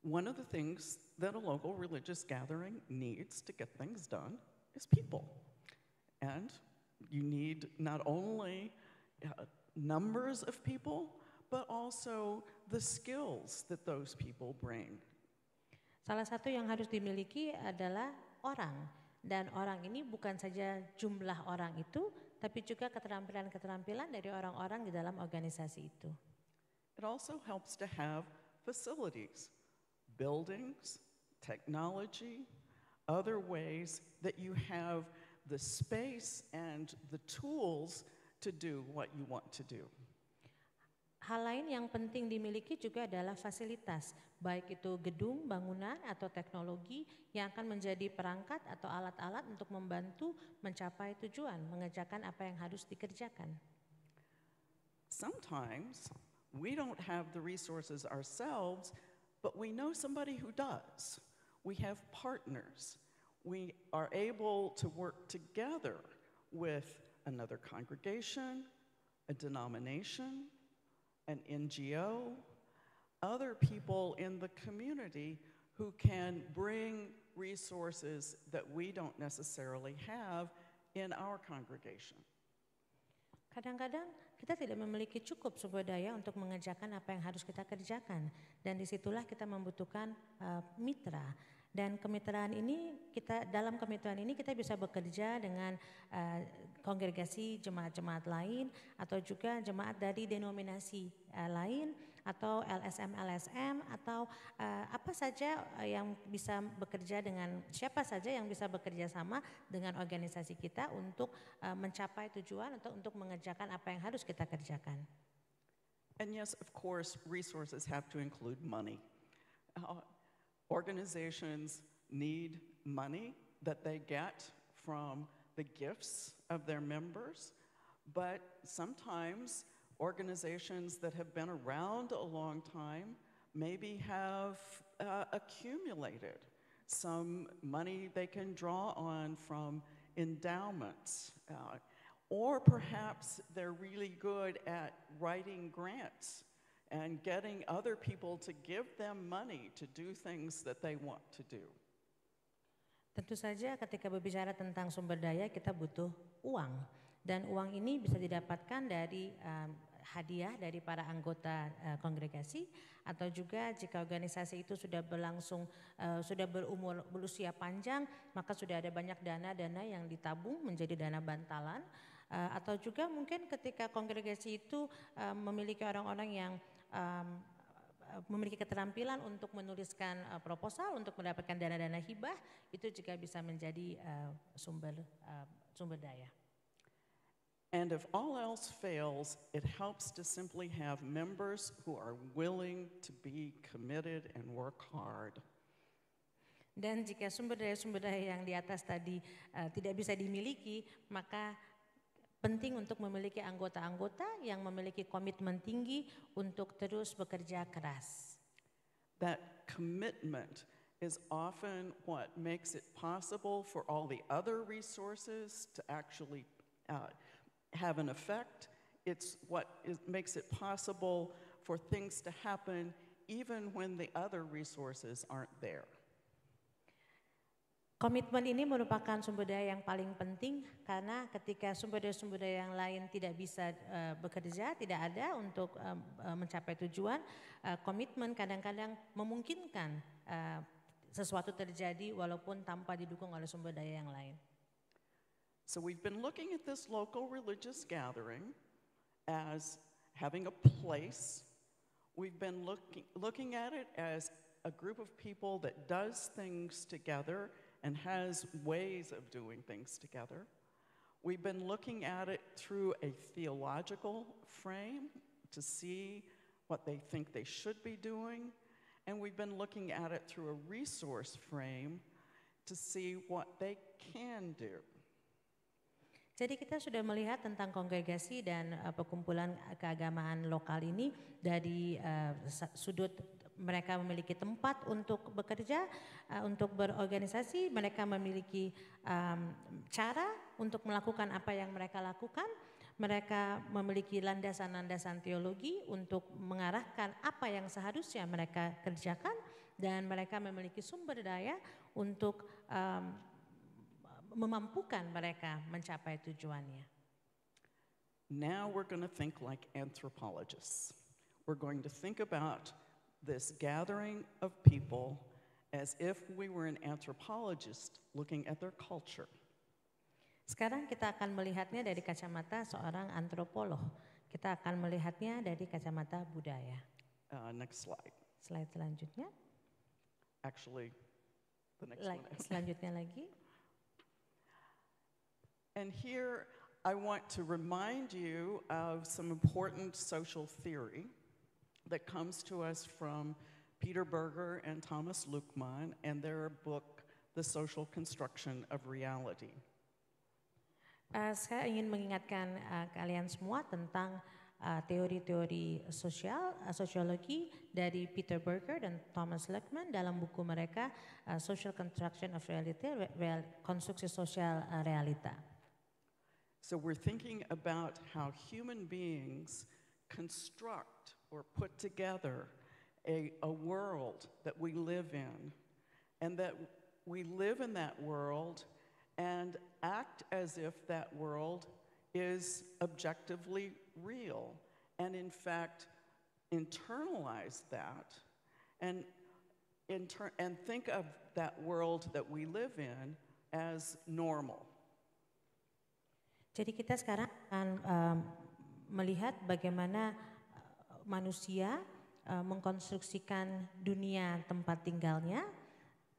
One of the things that a local religious gathering needs to get things done is people. And you need not only uh, numbers of people, but also the skills that those people bring. Salah satu yang harus dimiliki adalah orang dan orang ini bukan saja jumlah orang itu tapi juga keterampilan-keterampilan dari orang-orang di dalam organisasi itu. It also helps to have facilities, buildings, technology, other ways that you have the space and the tools to do what you want to do. Hal lain yang penting dimiliki juga adalah fasilitas, baik itu gedung, bangunan, atau teknologi yang akan menjadi perangkat atau alat-alat untuk membantu mencapai tujuan, mengerjakan apa yang harus dikerjakan. Sometimes we don't have the resources ourselves, but we know somebody who does. We have partners. We are able to work together with another congregation, a denomination, an NGO, other people in the community who can bring resources that we don't necessarily have in our congregation. Kadang-kadang kita tidak memiliki cukup sumber daya untuk mengerjakan apa yang harus kita kerjakan. Dan disitulah kita membutuhkan uh, mitra. Dan kemitraan ini kita dalam kemitraan ini kita bisa bekerja dengan uh, kongregasi jemaat-jemaat lain atau juga jemaat dari denominasi uh, lain atau LSM LSM atau uh, apa saja yang bisa bekerja dengan siapa saja yang bisa bekerja sama dengan organisasi kita untuk uh, mencapai tujuan atau untuk mengerjakan apa yang harus kita kerjakan. And yes, of course, resources have to include money. Uh, Organizations need money that they get from the gifts of their members, but sometimes organizations that have been around a long time maybe have uh, accumulated some money they can draw on from endowments. Uh, or perhaps they're really good at writing grants and getting other people to give them money to do things that they want to do. Tentu saja ketika berbicara tentang sumber daya kita butuh uang dan uang ini bisa didapatkan dari um, hadiah dari para anggota uh, kongregasi atau juga jika organisasi itu sudah berlangsung uh, sudah berumur berusia panjang maka sudah ada banyak dana-dana yang ditabung menjadi dana bantalan uh, atau juga mungkin ketika kongregasi itu uh, memiliki orang-orang yang um, memiliki keterampilan untuk menuliskan uh, proposal untuk mendapatkan dana-dana hibah itu juga bisa menjadi uh, sumber uh, sumber daya. And if all else fails, it helps to simply have members who are willing to be committed and work hard. Dan jika sumber daya-sumber daya yang di atas tadi uh, tidak bisa dimiliki, maka Penting untuk memiliki anggota-anggota yang memiliki komitmen tinggi untuk terus bekerja keras. That commitment is often what makes it possible for all the other resources to actually uh, have an effect. It's what is, makes it possible for things to happen even when the other resources aren't there. Komitmen ini merupakan sumber daya yang paling penting karena ketika sumber daya-sumber daya yang lain tidak bisa uh, bekerja, tidak ada untuk uh, uh, mencapai tujuan, komitmen kadang-kadang memungkinkan sesuatu terjadi walaupun tanpa didukung oleh sumber daya yang lain. So we've been looking at this local religious gathering as having a place. We've been looking, looking at it as a group of people that does things together and has ways of doing things together. We've been looking at it through a theological frame to see what they think they should be doing, and we've been looking at it through a resource frame to see what they can do. Jadi kita sudah melihat tentang kongregasi dan uh, perkumpulan keagamaan lokal ini dari uh, sudut mereka memiliki tempat untuk bekerja, uh, untuk berorganisasi, mereka memiliki um, cara untuk melakukan apa yang mereka lakukan. Mereka memiliki landasan-landasan teologi untuk mengarahkan apa yang seharusnya mereka kerjakan dan mereka memiliki sumber daya untuk um, memampukan mereka mencapai tujuannya. Now we're going to think like anthropologists. We're going to think about this gathering of people as if we were an anthropologist looking at their culture. Sekarang kita akan melihatnya dari kacamata seorang antropolog. Kita akan melihatnya dari kacamata budaya. Uh, next slide. Slide selanjutnya. Actually, the next like, one. selanjutnya lagi. And here I want to remind you of some important social theory that comes to us from Peter Berger and Thomas Luckmann and their book, The Social Construction of Reality. Uh, saya ingin mengingatkan uh, kalian semua tentang uh, teori-teori uh, sosial, uh, sosiologi dari Peter Berger dan Thomas Luckmann dalam buku mereka uh, Social Construction of Reality, real, konstruksi sosial uh, realita. So we're thinking about how human beings construct or put together a, a world that we live in, and that we live in that world and act as if that world is objectively real, and in fact, internalize that and, inter- and think of that world that we live in as normal. Jadi kita sekarang akan um, melihat bagaimana manusia uh, mengkonstruksikan dunia tempat tinggalnya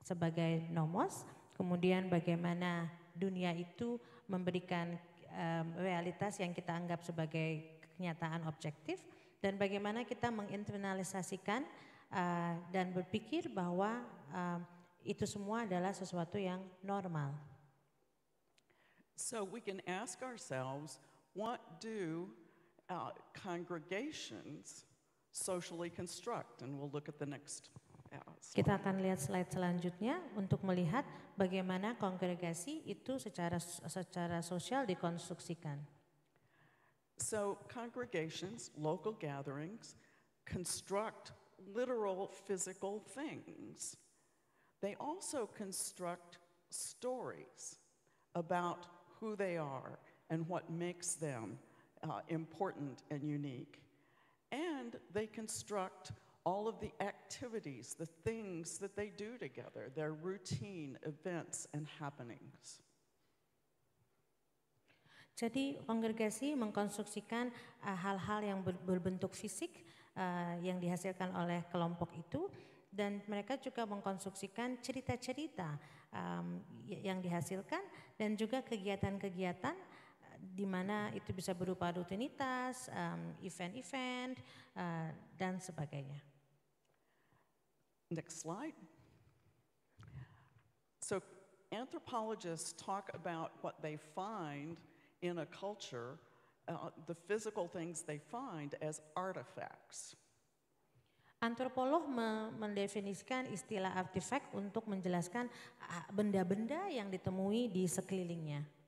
sebagai nomos, kemudian bagaimana dunia itu memberikan um, realitas yang kita anggap sebagai kenyataan objektif dan bagaimana kita menginternalisasikan uh, dan berpikir bahwa um, itu semua adalah sesuatu yang normal. So we can ask ourselves what do uh, congregations socially construct? And we'll look at the next. Kita akan lihat slide selanjutnya untuk melihat bagaimana kongregasi itu secara secara sosial dikonstruksikan. So, congregations, local gatherings, construct literal physical things. They also construct stories about who they are and what makes them uh, important and unique. And they construct all of the activities, the things that they do together, their routine events and happenings. Jadi kongregasi mengkonstruksikan uh, hal-hal yang ber- berbentuk fisik uh, yang dihasilkan oleh kelompok itu dan mereka juga mengkonstruksikan cerita-cerita um, yang dihasilkan dan juga kegiatan-kegiatan uh, di mana itu bisa berupa rutinitas, um, event-event uh, dan sebagainya. Next slide. So, anthropologists talk about what they find in a culture, uh, the physical things they find, as artifacts. Antropolog me- mendefinisikan istilah artefak untuk menjelaskan ah, benda-benda yang ditemui di sekelilingnya.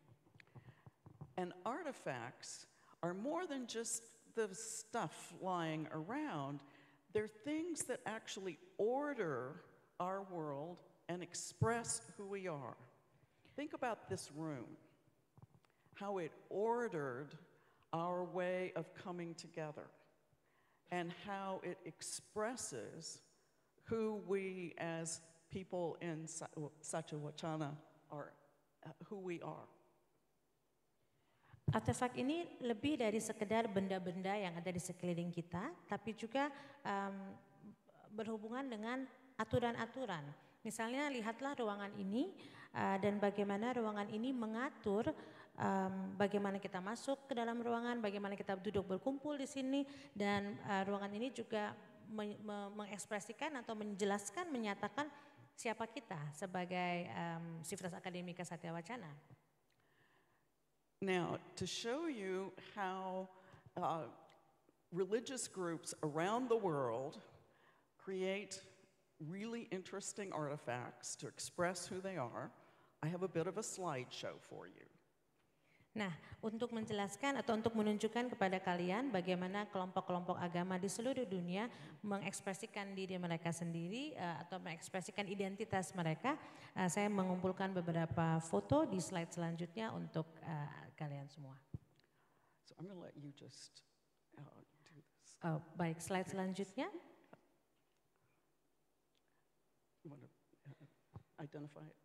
And artifacts are more than just the stuff lying around, they're things that actually order our world and express who we are. Think about this room, how it ordered our way of coming together, and how it expresses who we as people in Sa- Sachawachana are, uh, who we are. Artefak ini lebih dari sekedar benda-benda yang ada di sekeliling kita, tapi juga em, berhubungan dengan aturan-aturan. Misalnya lihatlah ruangan ini eh, dan bagaimana ruangan ini mengatur em, bagaimana kita masuk ke dalam ruangan, bagaimana kita duduk berkumpul di sini, dan eh, ruangan ini juga me- me- mengekspresikan atau menjelaskan, menyatakan siapa kita sebagai em, Sivitas Akademika Satya Wacana. Now, to show you how uh, religious groups around the world create really interesting artifacts to express who they are, I have a bit of a slideshow for you. Nah, untuk menjelaskan atau untuk menunjukkan kepada kalian bagaimana kelompok-kelompok agama di seluruh dunia mengekspresikan diri mereka sendiri eh, atau mengekspresikan identitas mereka, eh, saya mengumpulkan beberapa foto di slide selanjutnya untuk eh, kalian semua. So I'm let you just uh, do this. Oh, baik, slide selanjutnya. You want to uh, identify it?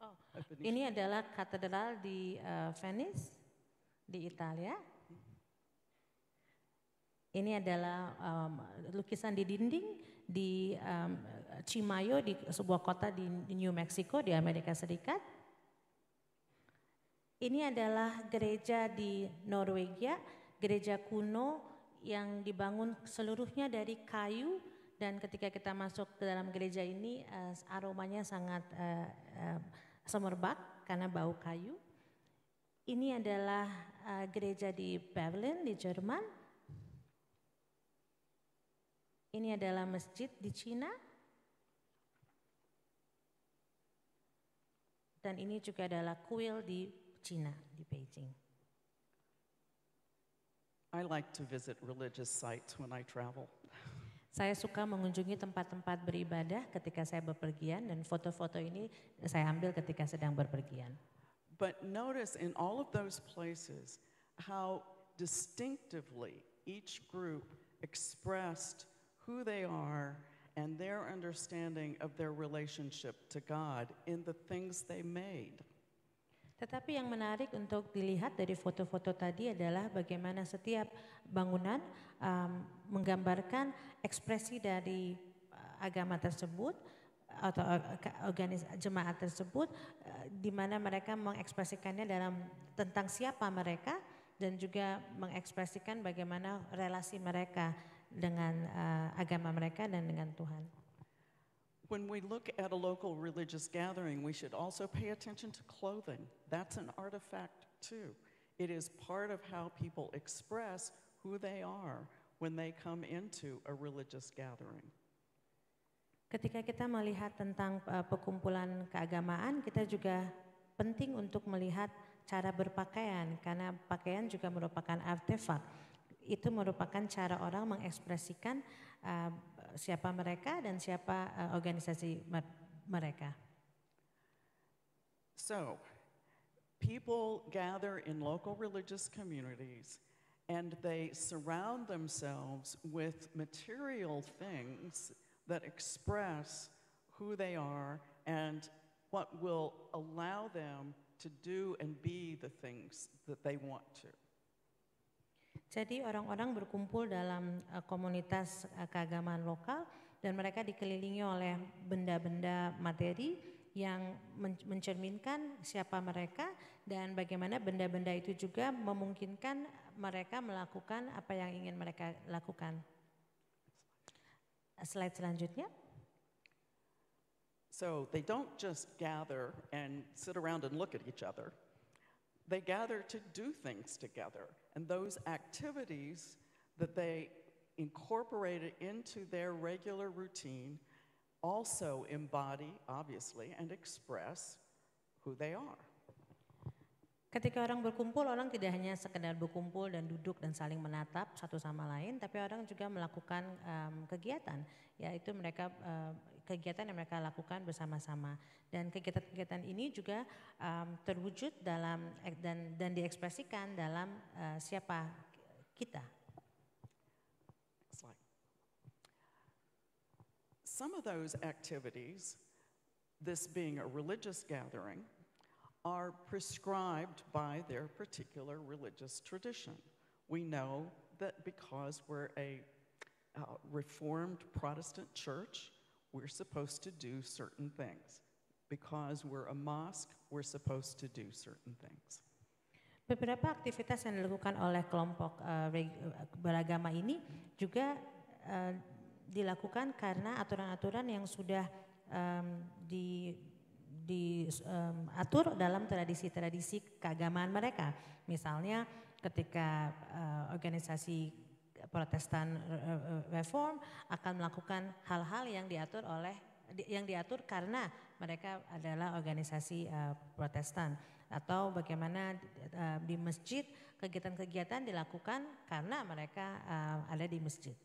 Oh, uh. Ini adalah katedral di eh, Venice, di Italia. Ini adalah em, lukisan di dinding di em, Chimayo di sebuah kota di New Mexico di Amerika Serikat. Ini adalah gereja di Norwegia, gereja kuno yang dibangun seluruhnya dari kayu dan ketika kita masuk ke dalam gereja ini eh, aromanya sangat eh, semerbak karena bau kayu. Ini adalah eh, gereja di Berlin di Jerman. Ini adalah masjid di Cina. Dan ini juga adalah kuil di Cina, di Beijing. I like to visit religious sites when I travel. Saya suka mengunjungi tempat-tempat beribadah ketika saya bepergian dan foto-foto ini saya ambil ketika sedang berpergian. But notice in all of those places, how distinctively each group expressed who they are and their understanding of their relationship to God in the things they made. Tetapi yang menarik untuk dilihat dari foto-foto tadi adalah bagaimana setiap bangunan um, menggambarkan ekspresi dari uh, agama tersebut atau uh, organis jemaat tersebut uh, di mana mereka mengekspresikannya dalam tentang siapa mereka dan juga mengekspresikan bagaimana relasi mereka dengan uh, agama mereka dan dengan Tuhan. When we look at a local religious gathering, we should also pay attention to clothing. That's an artifact too. It is part of how people express who they are when they come into a religious gathering. Ketika kita melihat tentang uh, perkumpulan keagamaan, kita juga penting untuk melihat cara berpakaian karena pakaian juga merupakan artefak. Itu merupakan cara orang mengekspresikan uh, siapa mereka dan siapa uh, organisasi mereka. So, people gather in local religious communities and they surround themselves with material things that express who they are and what will allow them to do and be the things that they want to. Jadi orang-orang berkumpul dalam uh, komunitas uh, keagamaan lokal dan mereka dikelilingi oleh benda-benda materi yang mencerminkan siapa mereka dan bagaimana benda-benda itu juga memungkinkan mereka melakukan apa yang ingin mereka lakukan. Slide selanjutnya. So they don't just gather and sit around and look at each other. They gather to do things together. And those activities that they incorporated into their regular routine also embody, obviously, and express who they are. Ketika orang berkumpul, orang tidak hanya sekedar berkumpul dan duduk dan saling menatap satu sama lain, tapi orang juga melakukan um, kegiatan, yaitu mereka uh, kegiatan yang mereka lakukan bersama-sama. Dan kegiatan-kegiatan ini juga um, terwujud dalam dan dan diekspresikan dalam uh, siapa kita. Some of those activities, this being a religious gathering, are prescribed by their particular religious tradition. We know that because we're a uh, Reformed Protestant church, we're supposed to do certain things. Because we're a mosque, we're supposed to do certain things. Beberapa aktivitas yang dilakukan oleh kelompok uh, beragama ini juga uh, dilakukan karena aturan-aturan yang sudah um, di diatur um, dalam tradisi-tradisi keagamaan mereka. Misalnya ketika uh, organisasi Protestan Reform akan melakukan hal-hal yang diatur oleh yang diatur karena mereka adalah organisasi uh, Protestan atau bagaimana uh, di masjid kegiatan-kegiatan dilakukan karena mereka uh, ada di masjid.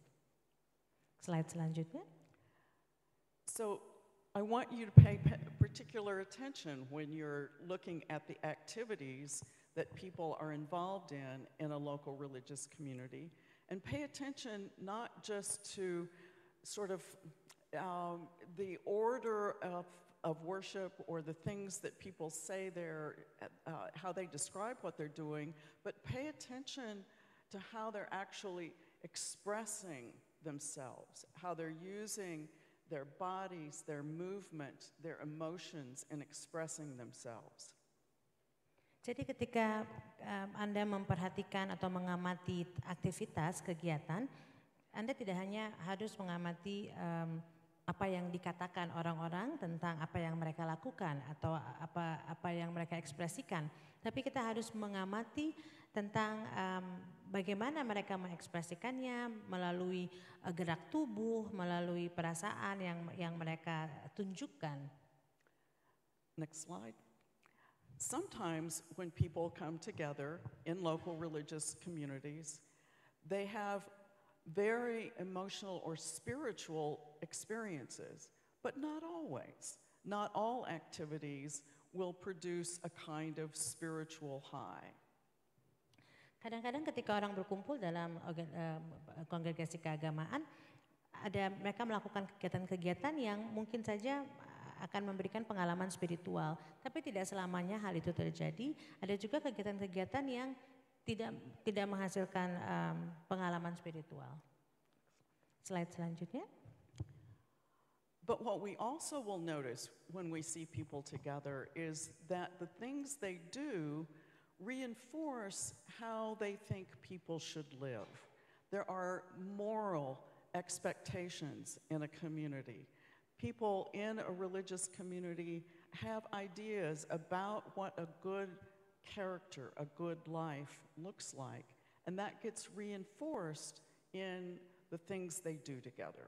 Slide selanjutnya. So I want you to pay particular attention when you're looking at the activities that people are involved in in a local religious community and pay attention not just to sort of um, the order of, of worship or the things that people say they're, uh, how they describe what they're doing, but pay attention to how they're actually expressing themselves, how they're using their bodies, their movement, their emotions in expressing themselves. Jadi ketika um, Anda memperhatikan atau mengamati aktivitas kegiatan, Anda tidak hanya harus mengamati um, apa yang dikatakan orang-orang tentang apa yang mereka lakukan atau apa apa yang mereka ekspresikan, tapi kita harus mengamati tentang um, bagaimana mereka mengekspresikannya melalui uh, gerak tubuh, melalui perasaan yang yang mereka tunjukkan. Next slide. Sometimes when people come together in local religious communities, they have very emotional or spiritual experiences, but not always. Not all activities will produce a kind of spiritual high. Kadang-kadang ketika orang berkumpul dalam eh, kongregasi keagamaan, ada mereka melakukan kegiatan-kegiatan yang mungkin saja akan memberikan pengalaman spiritual, tapi tidak selamanya hal itu terjadi. Ada juga kegiatan-kegiatan yang tidak tidak menghasilkan em, pengalaman spiritual. Slide selanjutnya. But what we also will notice when we see people together is that the things they do reinforce how they think people should live. There are moral expectations in a community. People in a religious community have ideas about what a good character, a good life looks like, and that gets reinforced in the things they do together.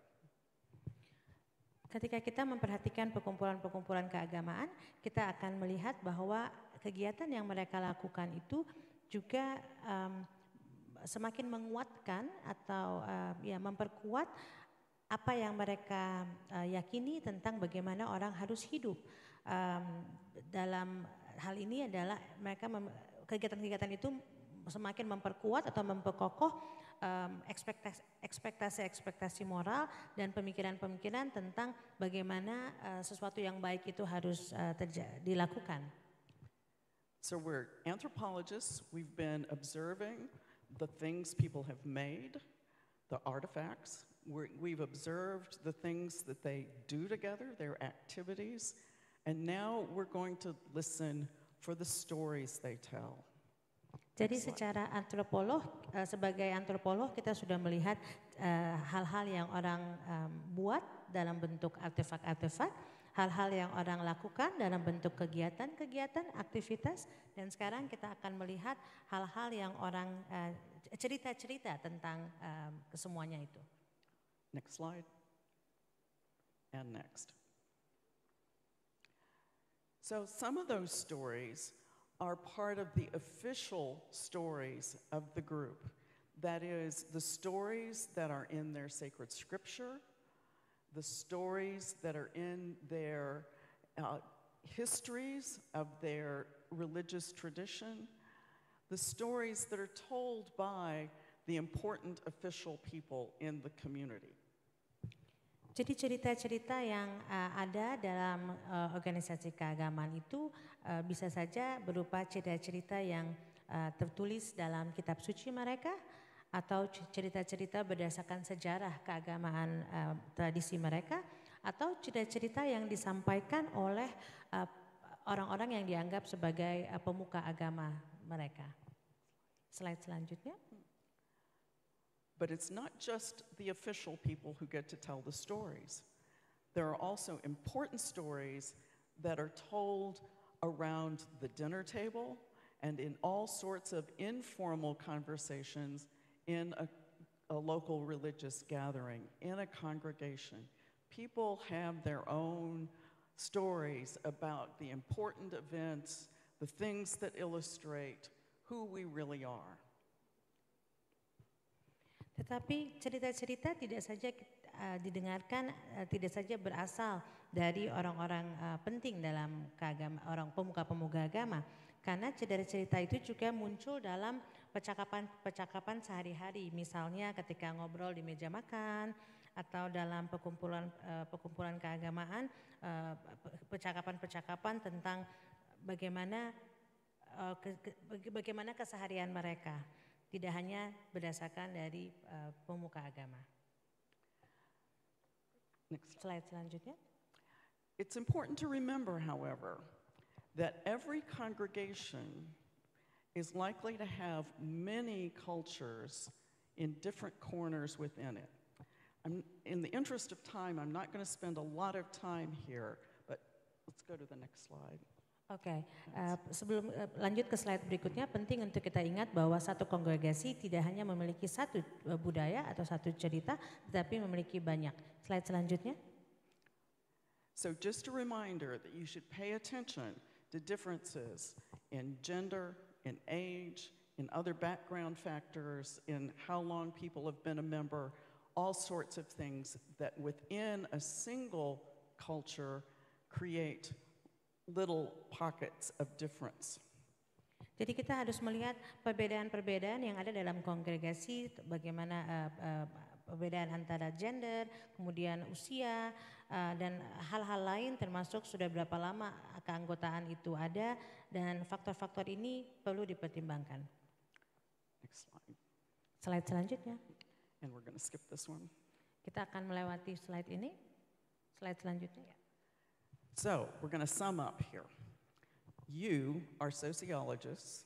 Ketika kita memperhatikan perkumpulan-perkumpulan keagamaan, kita akan melihat bahwa kegiatan yang mereka lakukan itu juga em, semakin menguatkan atau eh, ya memperkuat apa yang mereka eh, yakini tentang bagaimana orang harus hidup. Em, dalam hal ini adalah mereka kegiatan-kegiatan itu semakin memperkuat atau memperkokoh em, ekspektasi- ekspektasi-ekspektasi moral dan pemikiran-pemikiran tentang bagaimana eh, sesuatu yang baik itu harus terja- dilakukan. So we're anthropologists. We've been observing the things people have made, the artifacts. We're, we've observed the things that they do together, their activities. And now we're going to listen for the stories they tell. Jadi secara antropolog, eh, sebagai antropolog kita sudah melihat eh, hal-hal yang orang em, buat dalam bentuk artefak-artefak, hal-hal yang orang lakukan dalam bentuk kegiatan-kegiatan, aktivitas, dan sekarang kita akan melihat hal-hal yang orang eh, cerita-cerita tentang em, kesemuanya itu. Next slide. And next. So, some of those stories are part of the official stories of the group. That is, the stories that are in their sacred scripture, the stories that are in their uh, histories of their religious tradition, the stories that are told by the important official people in the community. Jadi cerita-cerita yang uh, ada dalam uh, organisasi keagamaan itu uh, bisa saja berupa cerita-cerita yang uh, tertulis dalam kitab suci mereka atau cerita-cerita berdasarkan sejarah keagamaan uh, tradisi mereka atau cerita-cerita yang disampaikan oleh uh, orang-orang yang dianggap sebagai uh, pemuka agama mereka. Slide selanjutnya. But it's not just the official people who get to tell the stories. There are also important stories that are told around the dinner table and in all sorts of informal conversations in a, a local religious gathering, in a congregation. People have their own stories about the important events, the things that illustrate who we really are. Tetapi cerita-cerita tidak saja uh, didengarkan, uh, tidak saja berasal dari orang-orang uh, penting dalam keagama, orang pemuka-pemuka agama. Karena cerita-cerita itu juga muncul dalam percakapan-percakapan sehari-hari. Misalnya ketika ngobrol di meja makan atau dalam perkumpulan uh, perkumpulan keagamaan, uh, percakapan-percakapan tentang bagaimana ke- ke- baga- bagaimana keseharian mereka tidak hanya berdasarkan dari uh, pemuka agama. Next Slide selanjutnya. It's important to remember, however, that every congregation is likely to have many cultures in different corners within it. I'm, in the interest of time, I'm not going to spend a lot of time here, but let's go to the next slide. Oke, uh, sebelum uh, lanjut ke slide berikutnya, penting untuk kita ingat bahwa satu kongregasi tidak hanya memiliki satu uh, budaya atau satu cerita, tetapi memiliki banyak. Slide selanjutnya. So, just a reminder that you should pay attention to differences in gender, in age, in other background factors, in how long people have been a member, all sorts of things that within a single culture create little pockets of difference. Jadi kita harus melihat perbedaan-perbedaan yang ada dalam kongregasi, bagaimana uh, uh, perbedaan antara gender, kemudian usia, uh, dan hal-hal lain termasuk sudah berapa lama keanggotaan itu ada dan faktor-faktor ini perlu dipertimbangkan. Next slide. Slide selanjutnya. And we're skip this one. Kita akan melewati slide ini. Slide selanjutnya ya. So we're going to sum up here. You are sociologists.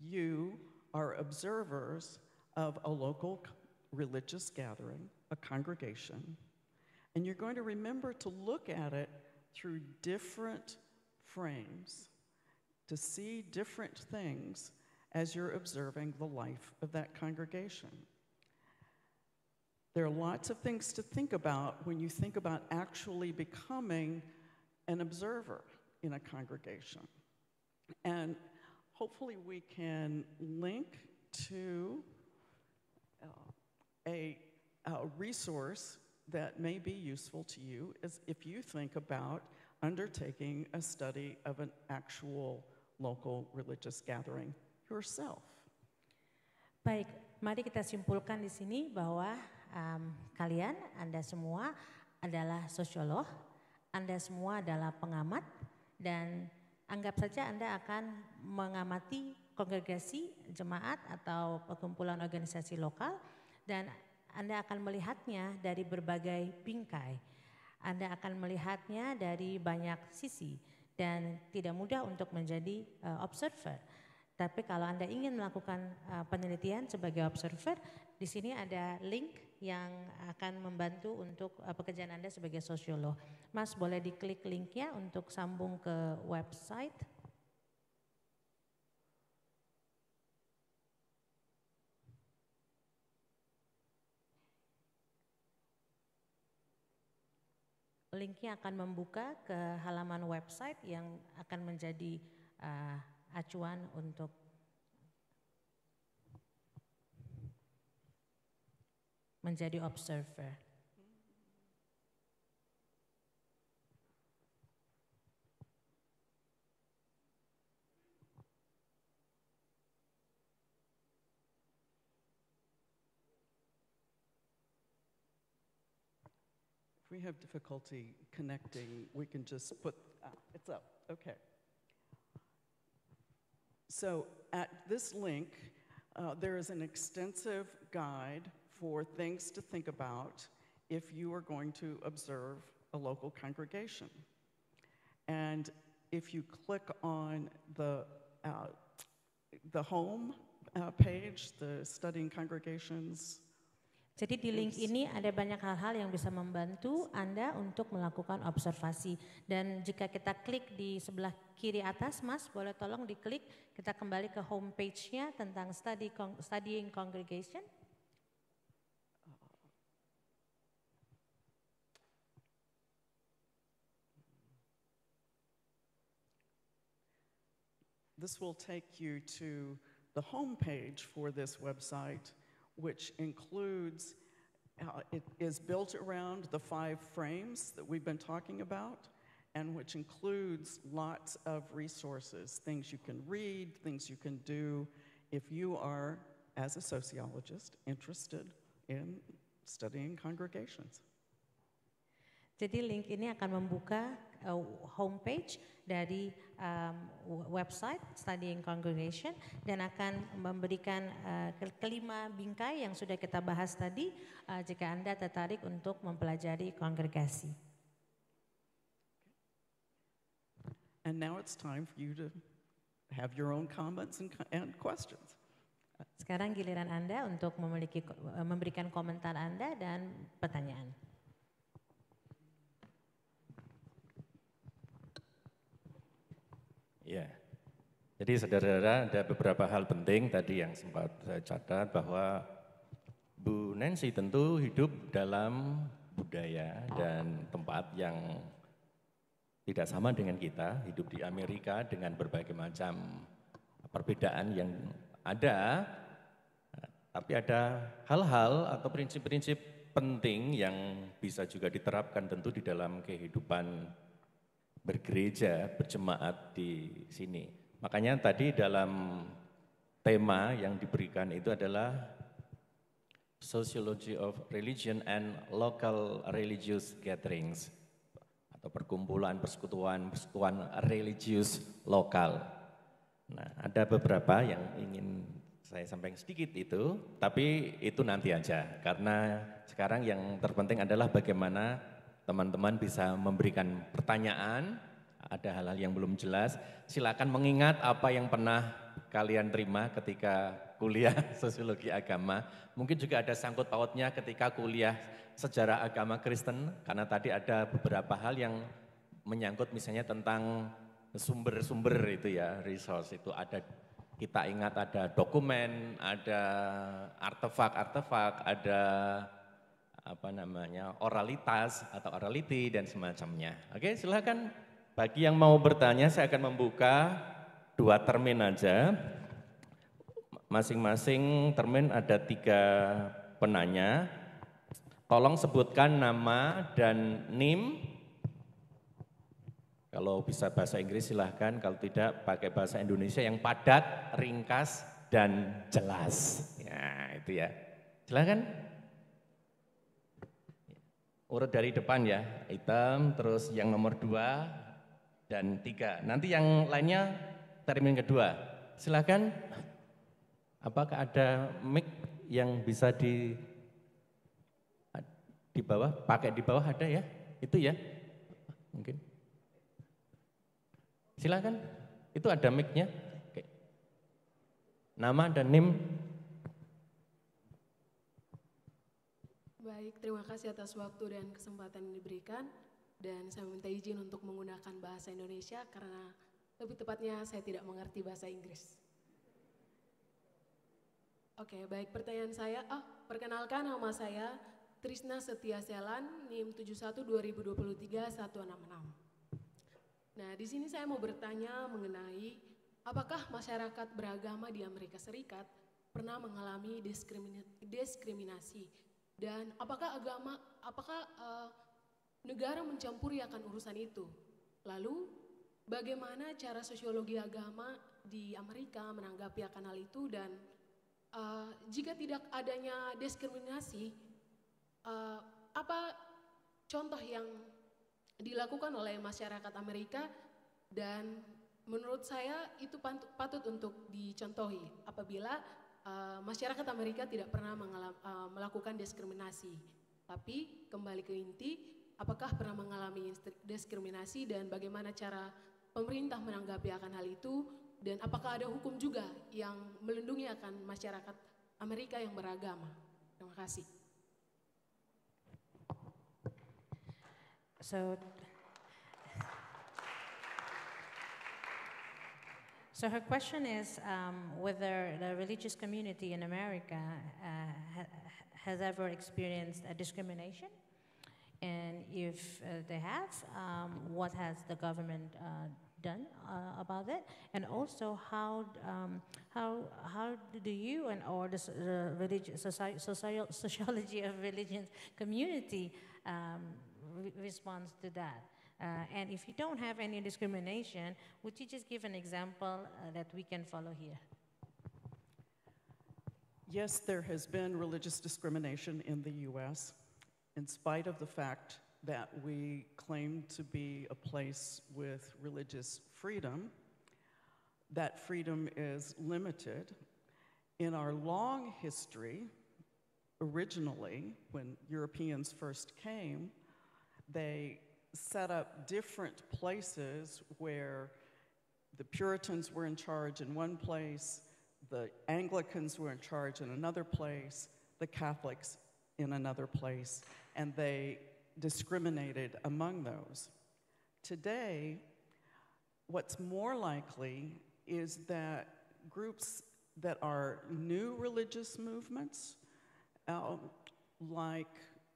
You are observers of a local religious gathering, a congregation. And you're going to remember to look at it through different frames, to see different things as you're observing the life of that congregation. There are lots of things to think about when you think about actually becoming an observer in a congregation. And hopefully, we can link to uh, a, a resource that may be useful to you is if you think about undertaking a study of an actual local religious gathering yourself. Baik, mari kita simpulkan di sini bahwa um, kalian, Anda semua adalah sosiolog, Anda semua adalah pengamat, dan anggap saja Anda akan mengamati kongregasi, jemaat, atau perkumpulan organisasi lokal, dan Anda akan melihatnya dari berbagai bingkai. Anda akan melihatnya dari banyak sisi dan tidak mudah untuk menjadi uh, observer. Tapi kalau Anda ingin melakukan uh, penelitian sebagai observer, di sini ada link yang akan membantu untuk uh, pekerjaan Anda sebagai sosiolog. Mas boleh diklik linknya untuk sambung ke website. Linknya akan membuka ke halaman website yang akan menjadi uh, acuan untuk menjadi observer. We have difficulty connecting, we can just put, ah, it's up, okay. So at this link, uh, there is an extensive guide for things to think about if you are going to observe a local congregation. And if you click on the, uh, the home uh, page, the studying congregations Jadi di link ini ada banyak hal-hal yang bisa membantu Anda untuk melakukan observasi. Dan jika kita klik di sebelah kiri atas, Mas, boleh tolong diklik, kita kembali ke home page-nya tentang study, studying congregation. This will take you to the home page for this website which includes, uh, it is built around the five frames that we've been talking about, and which includes lots of resources, things you can read, things you can do if you are, as a sociologist, interested in studying congregations. Jadi link ini akan membuka uh, homepage dari um, website Studying Congregation dan akan memberikan uh, kelima bingkai yang sudah kita bahas tadi uh, jika Anda tertarik untuk mempelajari kongregasi. And now it's time for you to have your own comments and, and questions. Sekarang giliran Anda untuk memiliki memberikan komentar Anda dan pertanyaan. Ya, jadi saudara-saudara ada beberapa hal penting tadi yang sempat saya catat bahwa Bu Nancy tentu hidup dalam budaya dan tempat yang tidak sama dengan kita, hidup di Amerika dengan berbagai macam perbedaan yang ada, tapi ada hal-hal atau prinsip-prinsip penting yang bisa juga diterapkan tentu di dalam kehidupan bergereja, berjemaat di sini. Makanya tadi dalam tema yang diberikan itu adalah Sociology of Religion and Local Religious Gatherings atau perkumpulan persekutuan persekutuan religius lokal. Nah, ada beberapa yang ingin saya sampaikan sedikit itu, tapi itu nanti aja karena sekarang yang terpenting adalah bagaimana teman-teman bisa memberikan pertanyaan, ada hal-hal yang belum jelas, silakan mengingat apa yang pernah kalian terima ketika kuliah sosiologi agama. Mungkin juga ada sangkut pautnya ketika kuliah sejarah agama Kristen, karena tadi ada beberapa hal yang menyangkut misalnya tentang sumber-sumber itu ya, resource itu ada kita ingat ada dokumen, ada artefak-artefak, ada apa namanya oralitas atau orality dan semacamnya. Oke, silahkan bagi yang mau bertanya saya akan membuka dua termin aja. Masing-masing termin ada tiga penanya. Tolong sebutkan nama dan NIM. Kalau bisa bahasa Inggris silahkan, kalau tidak pakai bahasa Indonesia yang padat, ringkas, dan jelas. Ya itu ya. Silahkan urut dari depan ya, hitam, terus yang nomor dua dan tiga. Nanti yang lainnya termin kedua. Silakan. Apakah ada mic yang bisa di di bawah? Pakai di bawah ada ya? Itu ya? Mungkin. Silakan. Itu ada mic-nya. Nama dan NIM Baik, terima kasih atas waktu dan kesempatan yang diberikan. Dan saya minta izin untuk menggunakan bahasa Indonesia karena lebih tepatnya saya tidak mengerti bahasa Inggris. Oke, baik pertanyaan saya. Oh, perkenalkan nama saya Trisna Setia Selan, NIM 71 2023 166. Nah, di sini saya mau bertanya mengenai apakah masyarakat beragama di Amerika Serikat pernah mengalami diskriminasi dan apakah agama, apakah uh, negara mencampuri akan urusan itu? Lalu bagaimana cara sosiologi agama di Amerika menanggapi akan hal itu? Dan uh, jika tidak adanya diskriminasi, uh, apa contoh yang dilakukan oleh masyarakat Amerika? Dan menurut saya itu patut untuk dicontohi. Apabila uh, masyarakat Amerika tidak pernah mengalam, uh, melakukan diskriminasi. Tapi kembali ke inti, apakah pernah mengalami diskriminasi dan bagaimana cara pemerintah menanggapi akan hal itu dan apakah ada hukum juga yang melindungi akan masyarakat Amerika yang beragama. Terima kasih. So So her question is um, whether the religious community in America uh, ha has ever experienced a discrimination, and if uh, they have, um, what has the government uh, done uh, about it, and also how um, how how do you and or the, the religious soci sociology of religion community um, re responds to that? Uh, and if you don't have any discrimination, would you just give an example uh, that we can follow here? Yes, there has been religious discrimination in the US, in spite of the fact that we claim to be a place with religious freedom. That freedom is limited. In our long history, originally, when Europeans first came, they set up different places where the Puritans were in charge in one place, the Anglicans were in charge in another place, the Catholics in another place, and they discriminated among those. Today, what's more likely is that groups that are new religious movements, uh, like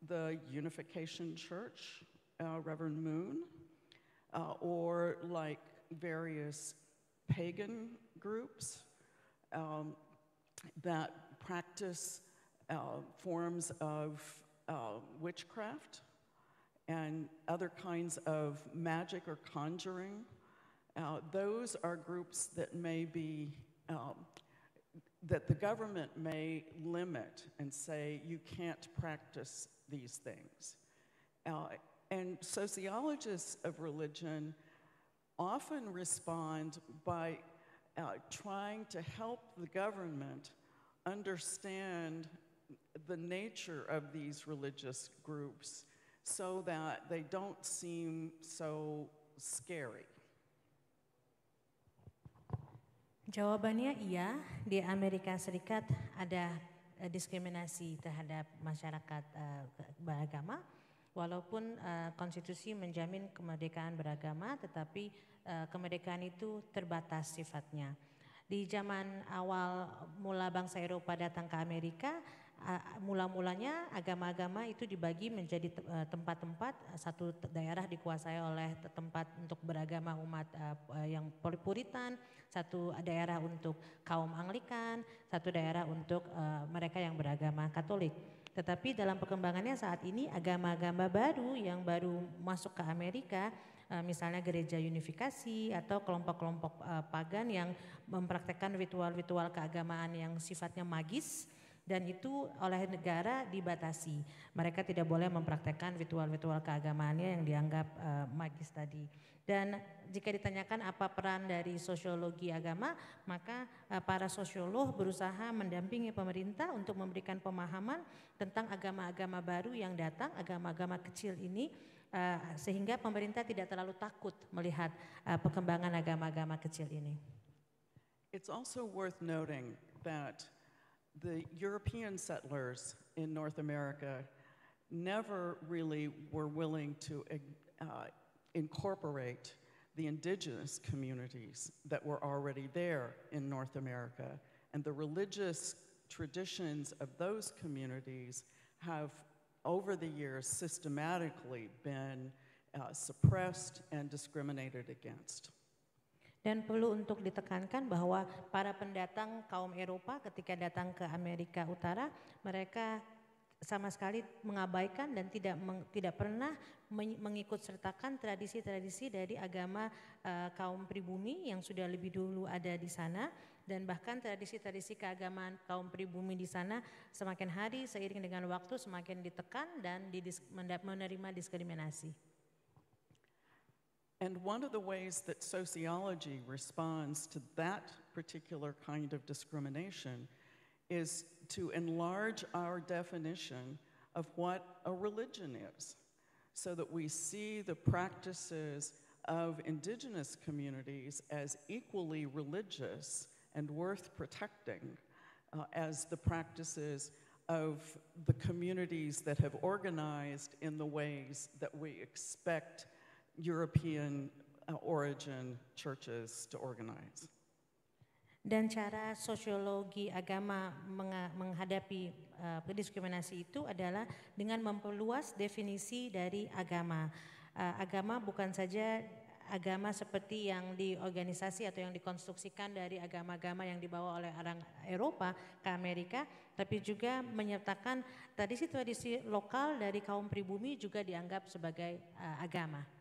the Unification Church, uh, Reverend Moon, uh, or like various pagan groups um, that practice uh, forms of uh, witchcraft and other kinds of magic or conjuring uh, those are groups that may be, um, that the government may limit and say you can't practice these things. Uh, and sociologists of religion often respond by uh, trying to help the government understand the nature of these religious groups so that they don't seem so scary. Jawabannya iya, di Amerika Serikat ada uh, diskriminasi terhadap masyarakat uh, beragama, walaupun uh, konstitusi menjamin kemerdekaan beragama, tetapi uh, kemerdekaan itu terbatas sifatnya. Di zaman awal mula bangsa Eropa datang ke Amerika, mula-mulanya agama-agama itu dibagi menjadi tempat-tempat satu daerah dikuasai oleh tempat untuk beragama umat yang puritan, satu daerah untuk kaum Anglikan, satu daerah untuk mereka yang beragama Katolik. Tetapi dalam perkembangannya saat ini agama-agama baru yang baru masuk ke Amerika misalnya gereja unifikasi atau kelompok-kelompok pagan yang mempraktekkan ritual-ritual keagamaan yang sifatnya magis dan itu oleh negara dibatasi. Mereka tidak boleh mempraktekkan ritual-ritual keagamaannya yang dianggap uh, magis tadi. Dan jika ditanyakan apa peran dari sosiologi agama, maka uh, para sosiolog berusaha mendampingi pemerintah untuk memberikan pemahaman tentang agama-agama baru yang datang, agama-agama kecil ini uh, sehingga pemerintah tidak terlalu takut melihat uh, perkembangan agama-agama kecil ini. It's also worth noting that the European settlers in North America never really were willing to uh, incorporate the indigenous communities that were already there in North America. And the religious traditions of those communities have, over the years, systematically been uh, suppressed and discriminated against. Dan perlu untuk ditekankan bahwa para pendatang kaum Eropa ketika datang ke Amerika Utara, mereka sama sekali mengabaikan dan tidak meng, tidak pernah mengikut sertakan tradisi-tradisi dari agama uh, kaum pribumi yang sudah lebih dulu ada di sana dan bahkan tradisi-tradisi keagamaan kaum pribumi di sana semakin hari seiring dengan waktu semakin ditekan dan didis, menerima diskriminasi. And one of the ways that sociology responds to that particular kind of discrimination is to enlarge our definition of what a religion is so that we see the practices of indigenous communities as equally religious and worth protecting uh, as the practices of the communities that have organized in the ways that we expect European uh, origin churches to organize. Dan cara sosiologi agama menghadapi uh, diskriminasi itu adalah dengan memperluas definisi dari agama. Uh, agama bukan saja agama seperti yang di organisasi atau yang dikonstruksikan dari agama-agama yang dibawa oleh orang Eropa ke Amerika, tapi juga menyertakan tradisi-tradisi lokal dari kaum pribumi juga dianggap sebagai uh, agama.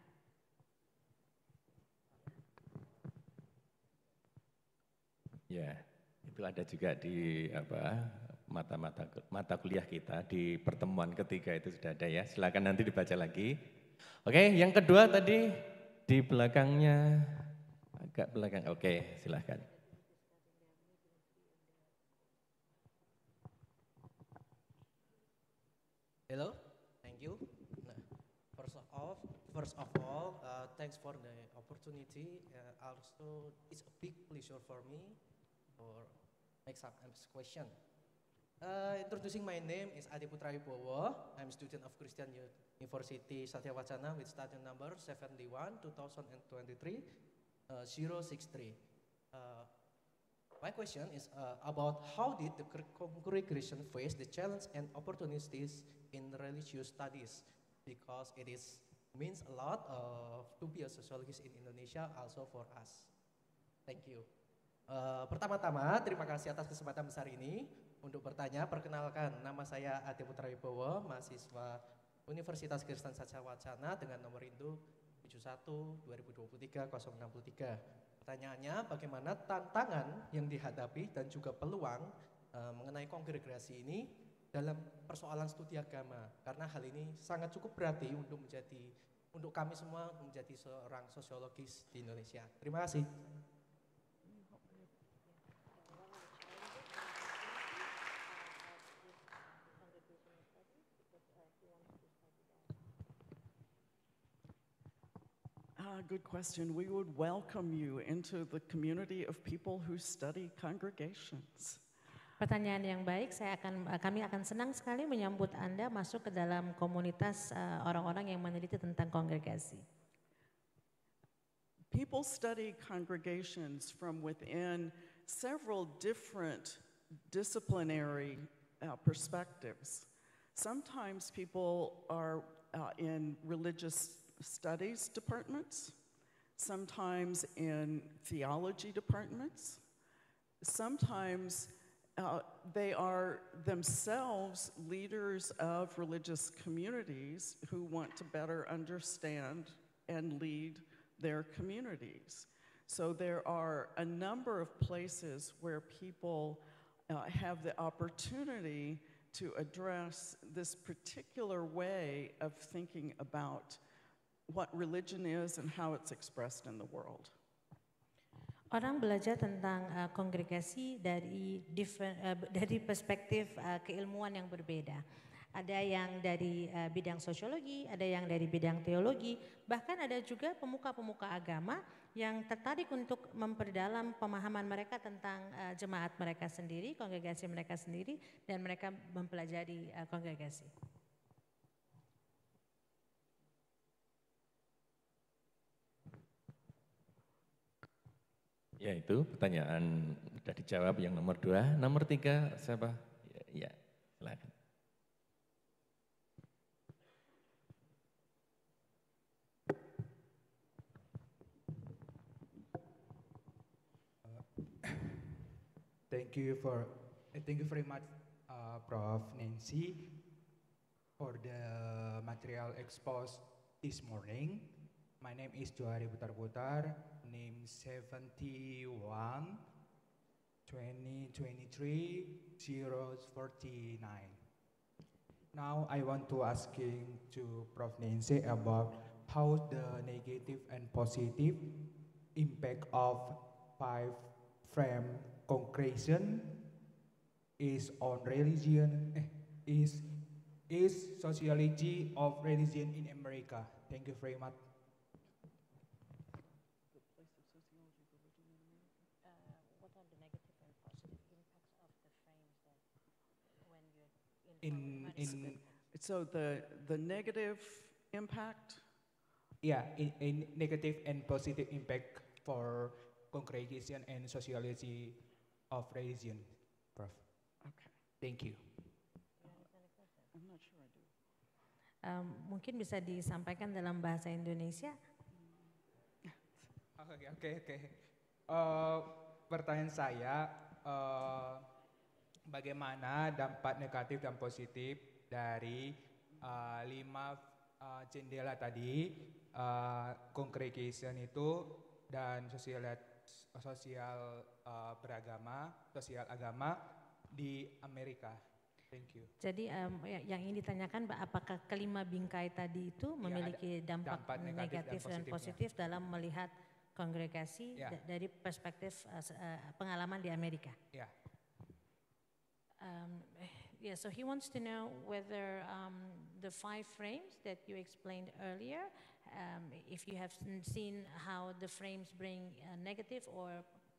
Ya, itu ada juga di apa mata-mata mata kuliah kita di pertemuan ketiga itu sudah ada ya. Silakan nanti dibaca lagi. Oke, yang kedua tadi di belakangnya agak belakang. Oke, silakan. Hello, thank you. Nah, first of all, first of all, uh, thanks for the opportunity. Uh, also, it's a big pleasure for me or make some question. Uh, introducing my name is Adi Putra Wibowo. I'm student of Christian University Satya Wacana with student number 71 2023 uh, 063. Uh, my question is uh, about how did the congregation face the challenge and opportunities in religious studies because it is means a lot to be a sociologist in Indonesia also for us. Thank you. Uh, pertama-tama terima kasih atas kesempatan besar ini untuk bertanya. Perkenalkan nama saya Adi Putra Wibowo, mahasiswa Universitas Kristen Saja Wacana dengan nomor induk 71 2023 063. Pertanyaannya bagaimana tantangan yang dihadapi dan juga peluang eh, mengenai kongregasi ini dalam persoalan studi agama karena hal ini sangat cukup berarti untuk menjadi untuk kami semua menjadi seorang sosiologis di Indonesia. Terima kasih. Ah, good question. We would welcome you into the community of people who study congregations. Pertanyaan yang baik, saya akan eh, kami akan senang sekali menyambut Anda masuk ke dalam komunitas eh, orang-orang yang meneliti tentang kongregasi. People study congregations from within several different disciplinary uh, perspectives. Sometimes people are uh, in religious studies departments, sometimes in theology departments, sometimes uh, they are themselves leaders of religious communities who want to better understand and lead their communities. So there are a number of places where people uh, have the opportunity to address this particular way of thinking about what religion is and how it's expressed in the world. Orang belajar tentang uh, kongregasi dari different, uh, dari perspektif uh, keilmuan yang berbeda. Ada yang dari uh, bidang sosiologi, ada yang dari bidang teologi, bahkan ada juga pemuka-pemuka agama yang tertarik untuk memperdalam pemahaman mereka tentang uh, jemaat mereka sendiri, kongregasi mereka sendiri, dan mereka mempelajari uh, kongregasi. Ya itu pertanyaan sudah dijawab yang nomor dua. Nomor tiga siapa? Ya, ya silakan. Thank you for, uh, thank you very much, uh, Prof. Nancy, for the material exposed this morning. My name is Johari Butar Butar, name 71 2023 049. Now I want to asking to Prof. Nancy about how the negative and positive impact of five frame concretion is on religion eh, is is sociology of religion in America. Thank you very much. In in So the, the negative impact, yeah in, in negative and positive impact for congregation and sociology of religion prof. Okay, thank you. I'm not sure I do. Um, mungkin bisa disampaikan dalam bahasa Indonesia. oke oke oke. Eh, pertanyaan saya eh, bagaimana dampak negatif dan positif dari eh, lima eh, jendela tadi eh, congregation itu dan sosial sosial eh, beragama sosial agama di Amerika thank you Jadi um, ya- yang ingin ditanyakan apakah kelima bingkai tadi itu ada memiliki dampak, dampak negatif dan negatif dan positifnya. positif dalam melihat kongregasi Ya. da- dari perspektif uh, uh, pengalaman di Amerika? ya Um, yeah, so he wants to know whether um, the five frames that you explained earlier, um, if you have seen how the frames bring a negative or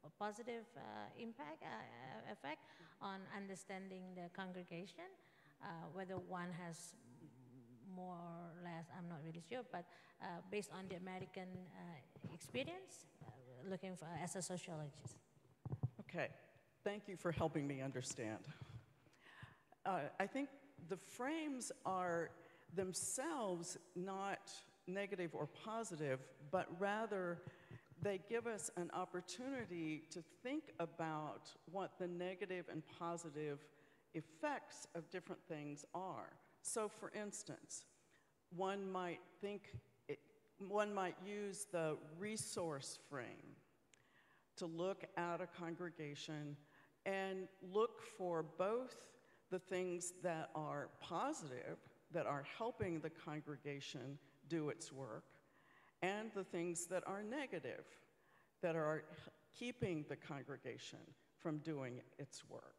a positive uh, impact, uh, uh, effect on understanding the congregation, uh, whether one has more or less, I'm not really sure, but uh, based on the American uh, experience, looking for as a sociologist. Okay, thank you for helping me understand. Uh, I think the frames are themselves not negative or positive, but rather they give us an opportunity to think about what the negative and positive effects of different things are. So, for instance, one might think it, one might use the resource frame to look at a congregation and look for both the things that are positive, that are helping the congregation do its work, and the things that are negative, that are keeping the congregation from doing its work.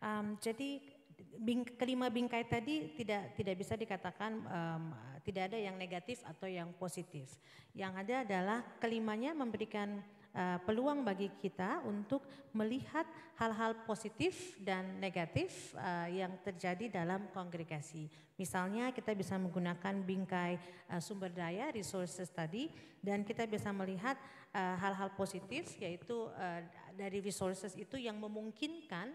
Um, jadi bing, kelima bingkai tadi tidak tidak bisa dikatakan um, tidak ada yang negatif atau yang positif. Yang ada adalah kelimanya memberikan uh, peluang bagi kita untuk melihat hal-hal positif dan negatif uh, yang terjadi dalam kongregasi. Misalnya kita bisa menggunakan bingkai uh, sumber daya resources tadi dan kita bisa melihat hal-hal uh, positif yaitu uh, dari resources itu yang memungkinkan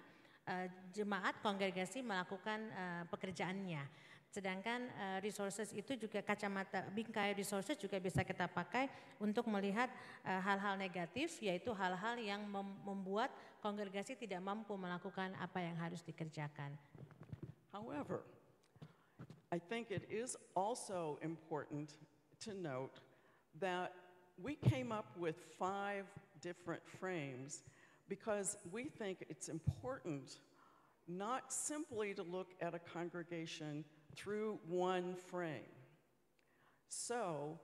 uh, jemaat kongregasi melakukan uh, pekerjaannya. Sedangkan uh, resources itu juga kacamata bingkai resources juga bisa kita pakai untuk melihat hal-hal uh, negatif yaitu hal-hal yang mem membuat kongregasi tidak mampu melakukan apa yang harus dikerjakan. However, I think it is also important to note that we came up with five different frames because we think it's important not simply to look at a congregation through one frame. So,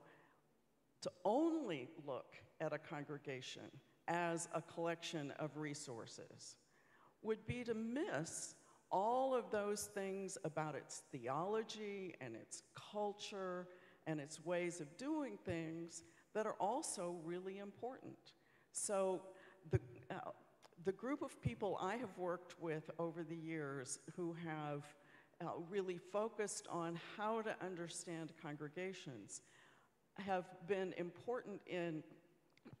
to only look at a congregation as a collection of resources would be to miss all of those things about its theology and its culture and its ways of doing things that are also really important. So, the, uh, the group of people I have worked with over the years who have uh, really focused on how to understand congregations have been important in,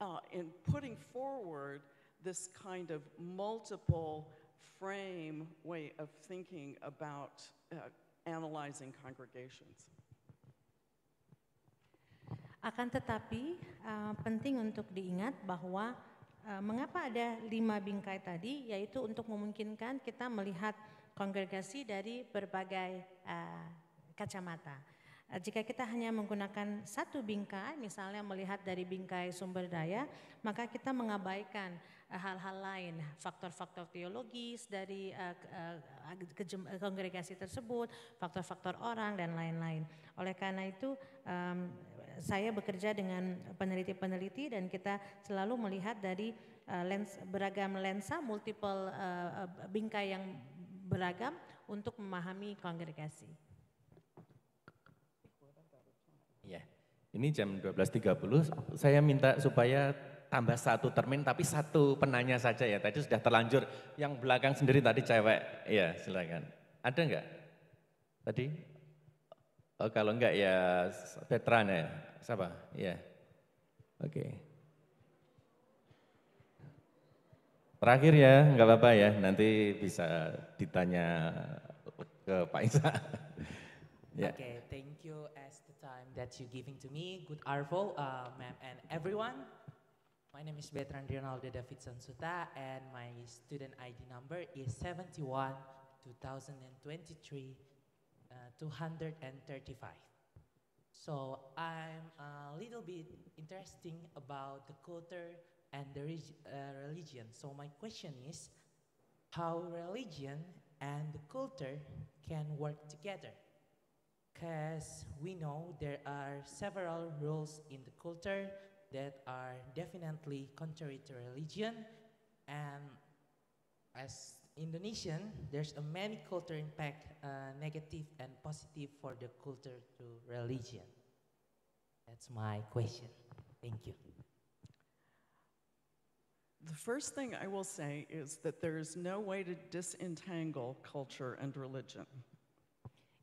uh, in putting forward this kind of multiple frame way of thinking about uh, analyzing congregations. Akan tetapi uh, penting untuk diingat bahwa Eh, mengapa ada lima bingkai tadi? Yaitu untuk memungkinkan kita melihat kongregasi dari berbagai uh, kacamata. Uh, jika kita hanya menggunakan satu bingkai, misalnya melihat dari bingkai sumber daya, maka kita mengabaikan hal-hal uh, lain, faktor-faktor teologis dari kongregasi tersebut, faktor-faktor orang dan lain-lain. Oleh karena itu, saya bekerja dengan peneliti-peneliti dan kita selalu melihat dari lens, beragam lensa, multiple bingkai yang beragam untuk memahami kongregasi. Ya, ini jam 12.30, saya minta supaya tambah satu termin tapi satu penanya saja ya. Tadi sudah terlanjur, yang belakang sendiri tadi cewek. Ya silakan. Ada enggak? Tadi? Oh kalau enggak ya veteran ya. Siapa? Ya. Oke. Okay. Terakhir ya, nggak apa-apa ya, nanti bisa ditanya ke Pak Isa. yeah. Okay, thank you as the time that you giving to me. Good Arvo, uh, ma'am and everyone. My name is Bertrand Ronaldo Davidson Suta and my student ID number is 71 2023 uh, 235. So I'm a little bit interesting about the culture and the uh, religion. So my question is, how religion and the culture can work together? Because we know there are several rules in the culture that are definitely contrary to religion and as Indonesian, there's a many culture impact, uh, negative and positive for the culture to religion. That's my question. Thank you. The first thing I will say is that there is no way to disentangle culture and religion.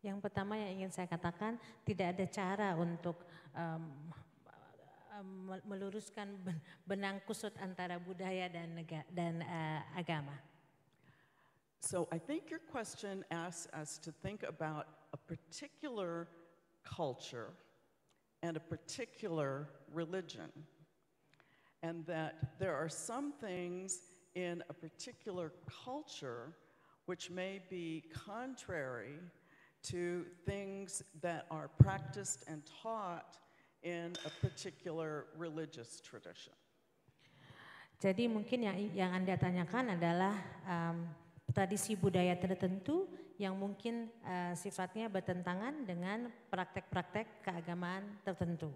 Yang pertama yang ingin saya katakan, tidak ada cara untuk um, meluruskan benang kusut antara budaya dan negara, dan uh, agama. So I think your question asks us to think about a particular culture and a particular religion. And that there are some things in a particular culture which may be contrary to things that are practiced and taught in a particular religious tradition. Jadi mungkin yang yang Anda tanyakan adalah um, tradisi budaya tertentu yang mungkin uh, sifatnya bertentangan dengan praktek-praktek keagamaan tertentu.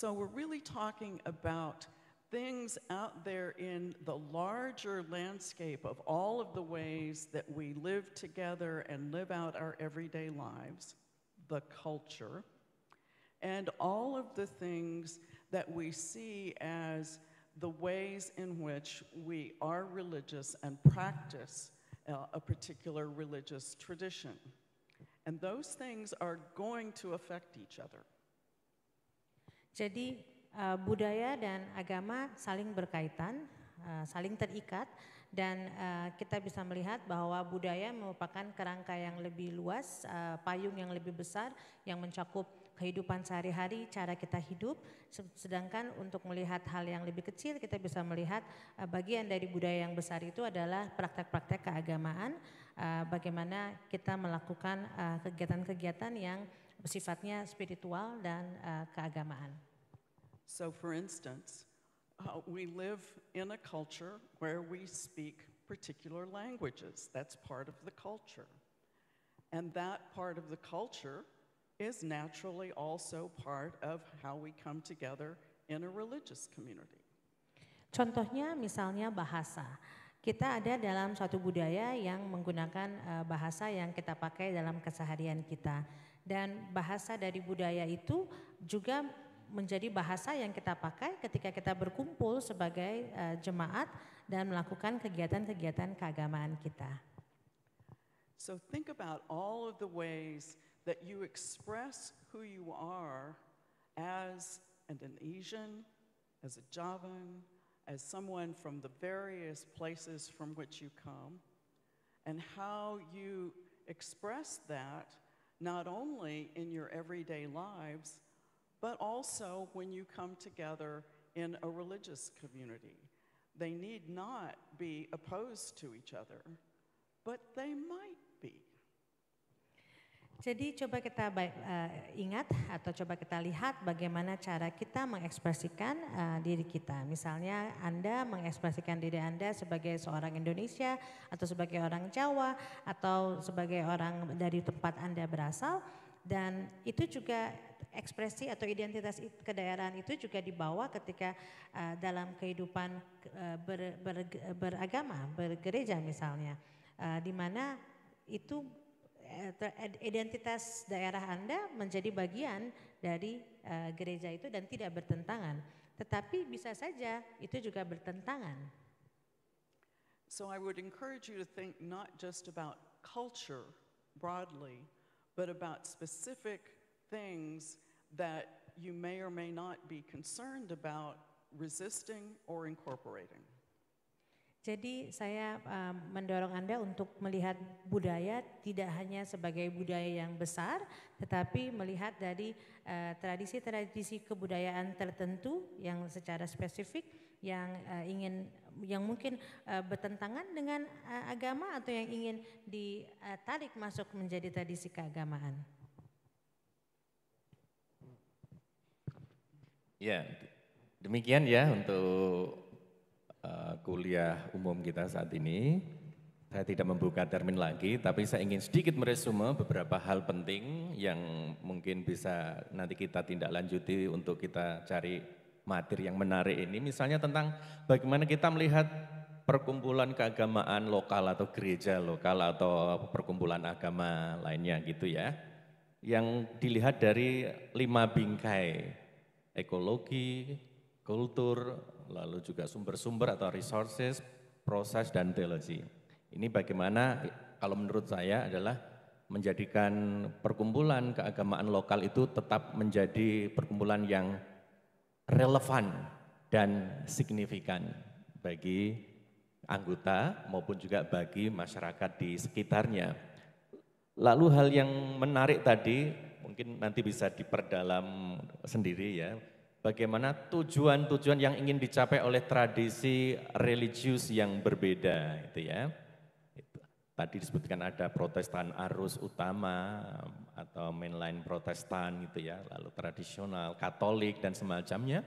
So we're really talking about things out there in the larger landscape of all of the ways that we live together and live out our everyday lives, the culture, and all of the things that we see as the ways in which we are religious and practice uh, a particular religious tradition. And those things are going to affect each other. Jadi uh, budaya dan agama saling berkaitan, uh, saling terikat dan uh, kita bisa melihat bahwa budaya merupakan kerangka yang lebih luas, uh, payung yang lebih besar yang mencakup kehidupan sehari-hari, cara kita hidup. Sedangkan untuk melihat hal yang lebih kecil, kita bisa melihat uh, bagian dari budaya yang besar itu adalah praktek-praktek keagamaan, bagaimana kita melakukan kegiatan-kegiatan yang sifatnya spiritual dan uh, keagamaan. So for instance, uh, we live in a culture where we speak particular languages. That's part of the culture. And that part of the culture is naturally also part of how we come together in a religious community. Contohnya misalnya bahasa. Kita ada dalam suatu budaya yang menggunakan uh, bahasa yang kita pakai dalam keseharian kita. Dan bahasa dari budaya itu juga menjadi bahasa yang kita pakai ketika kita berkumpul sebagai uh, jemaat dan melakukan kegiatan-kegiatan keagamaan kita. So think about all of the ways that you express who you are as an Indonesian, as a Javan, as someone from the various places from which you come, and how you express that not only in your everyday lives, but also when you come together in a religious community. They need not be opposed to each other, but they might Jadi coba kita uh, ingat atau coba kita lihat bagaimana cara kita mengekspresikan uh, diri kita. Misalnya Anda mengekspresikan diri Anda sebagai seorang Indonesia atau sebagai orang Jawa atau sebagai orang dari tempat Anda berasal dan itu juga ekspresi atau identitas kedaerahan itu juga dibawa ketika uh, dalam kehidupan uh, ber, ber, beragama, bergereja misalnya, uh, di mana itu Eh, identitas daerah Anda menjadi bagian dari uh, gereja itu dan tidak bertentangan. Tetapi bisa saja itu juga bertentangan. So I would encourage you to think not just about culture broadly, but about specific things that you may or may not be concerned about resisting or incorporating. Jadi saya uh, mendorong Anda untuk melihat budaya tidak hanya sebagai budaya yang besar, tetapi melihat dari tradisi-tradisi uh, kebudayaan tertentu yang secara spesifik yang uh, ingin yang mungkin uh, bertentangan dengan uh, agama atau yang ingin ditarik masuk menjadi tradisi keagamaan. Ya, demikian ya untuk uh, kuliah umum kita saat ini. Saya tidak membuka termin lagi, tapi saya ingin sedikit meresume beberapa hal penting yang mungkin bisa nanti kita tindak lanjuti untuk kita cari materi yang menarik ini. Misalnya tentang bagaimana kita melihat perkumpulan keagamaan lokal atau gereja lokal atau perkumpulan agama lainnya gitu ya. Yang dilihat dari lima bingkai, ekologi, kultur, lalu juga sumber-sumber atau resources, proses, dan teologi. Ini bagaimana kalau menurut saya adalah menjadikan perkumpulan keagamaan lokal itu tetap menjadi perkumpulan yang relevan dan signifikan bagi anggota maupun juga bagi masyarakat di sekitarnya. Lalu hal yang menarik tadi mungkin nanti bisa diperdalam sendiri ya bagaimana tujuan-tujuan yang ingin dicapai oleh tradisi religius yang berbeda itu ya. tadi disebutkan ada protestan arus utama atau mainline protestan gitu ya, lalu tradisional, katolik dan semacamnya,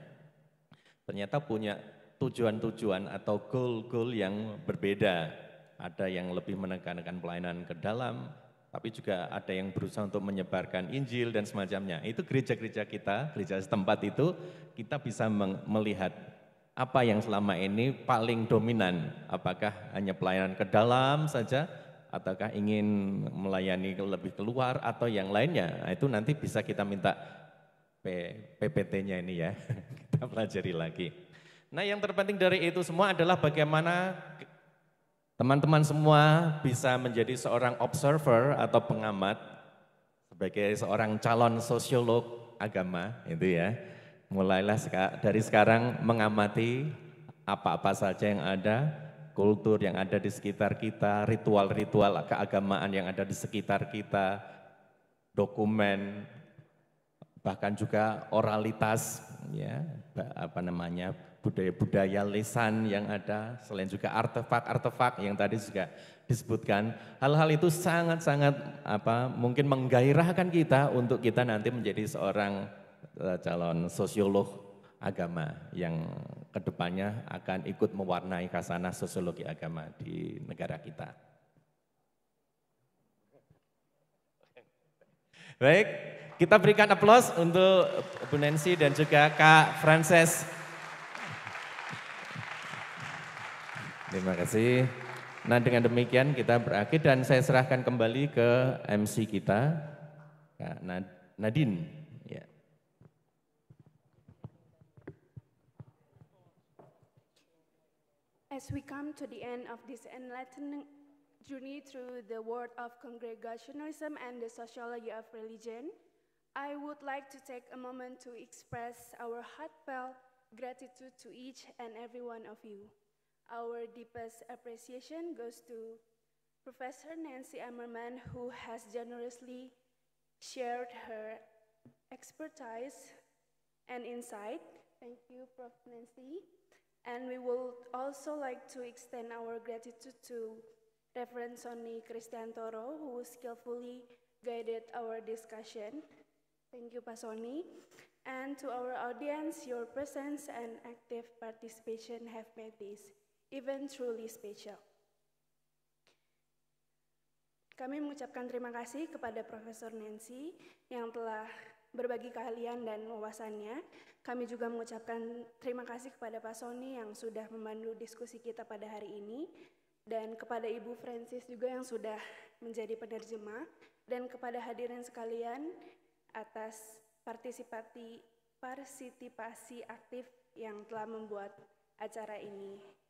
ternyata punya tujuan-tujuan atau goal-goal yang berbeda. Ada yang lebih menekankan pelayanan ke dalam, tapi juga ada yang berusaha untuk menyebarkan Injil dan semacamnya. Itu gereja-gereja kita, gereja setempat itu, kita bisa melihat apa yang selama ini paling dominan. Apakah hanya pelayanan ke dalam saja, ataukah ingin melayani lebih keluar, atau yang lainnya. Nah, itu nanti bisa kita minta PPT-nya ini ya, kita pelajari lagi. Nah yang terpenting dari itu semua adalah bagaimana Teman-teman semua bisa menjadi seorang observer atau pengamat sebagai seorang calon sosiolog agama itu ya. Mulailah dari sekarang mengamati apa-apa saja yang ada, kultur yang ada di sekitar kita, ritual-ritual keagamaan yang ada di sekitar kita, dokumen, bahkan juga oralitas ya, apa namanya budaya-budaya lisan yang ada, selain juga artefak-artefak yang tadi juga disebutkan. Hal-hal itu sangat-sangat apa mungkin menggairahkan kita untuk kita nanti menjadi seorang uh, calon sosiolog agama yang ke depannya akan ikut mewarnai kasana sosiologi agama di negara kita. Baik, kita berikan aplaus untuk Bu Nancy dan juga Kak Frances. Terima kasih. Nah dengan demikian kita berakhir dan saya serahkan kembali ke MC kita, Kak Nadine. Ya. As we come to the end of this enlightening journey through the world of congregationalism and the sociology of religion, I would like to take a moment to express our heartfelt gratitude to each and every one of you. Our deepest appreciation goes to Professor Nancy Emmerman, who has generously shared her expertise and insight. Thank you, Prof. Nancy. And we would also like to extend our gratitude to Reverend Sonny Christian Toro, who skillfully guided our discussion. Thank you, Pasoni. And to our audience, your presence and active participation have made this even truly special. Kami mengucapkan terima kasih kepada Profesor Nancy yang telah berbagi keahlian dan wawasannya. Kami juga mengucapkan terima kasih kepada Pak Sony yang sudah memandu diskusi kita pada hari ini dan kepada Ibu Francis juga yang sudah menjadi penerjemah dan kepada hadirin sekalian atas partisipasi partisipasi aktif yang telah membuat acara ini.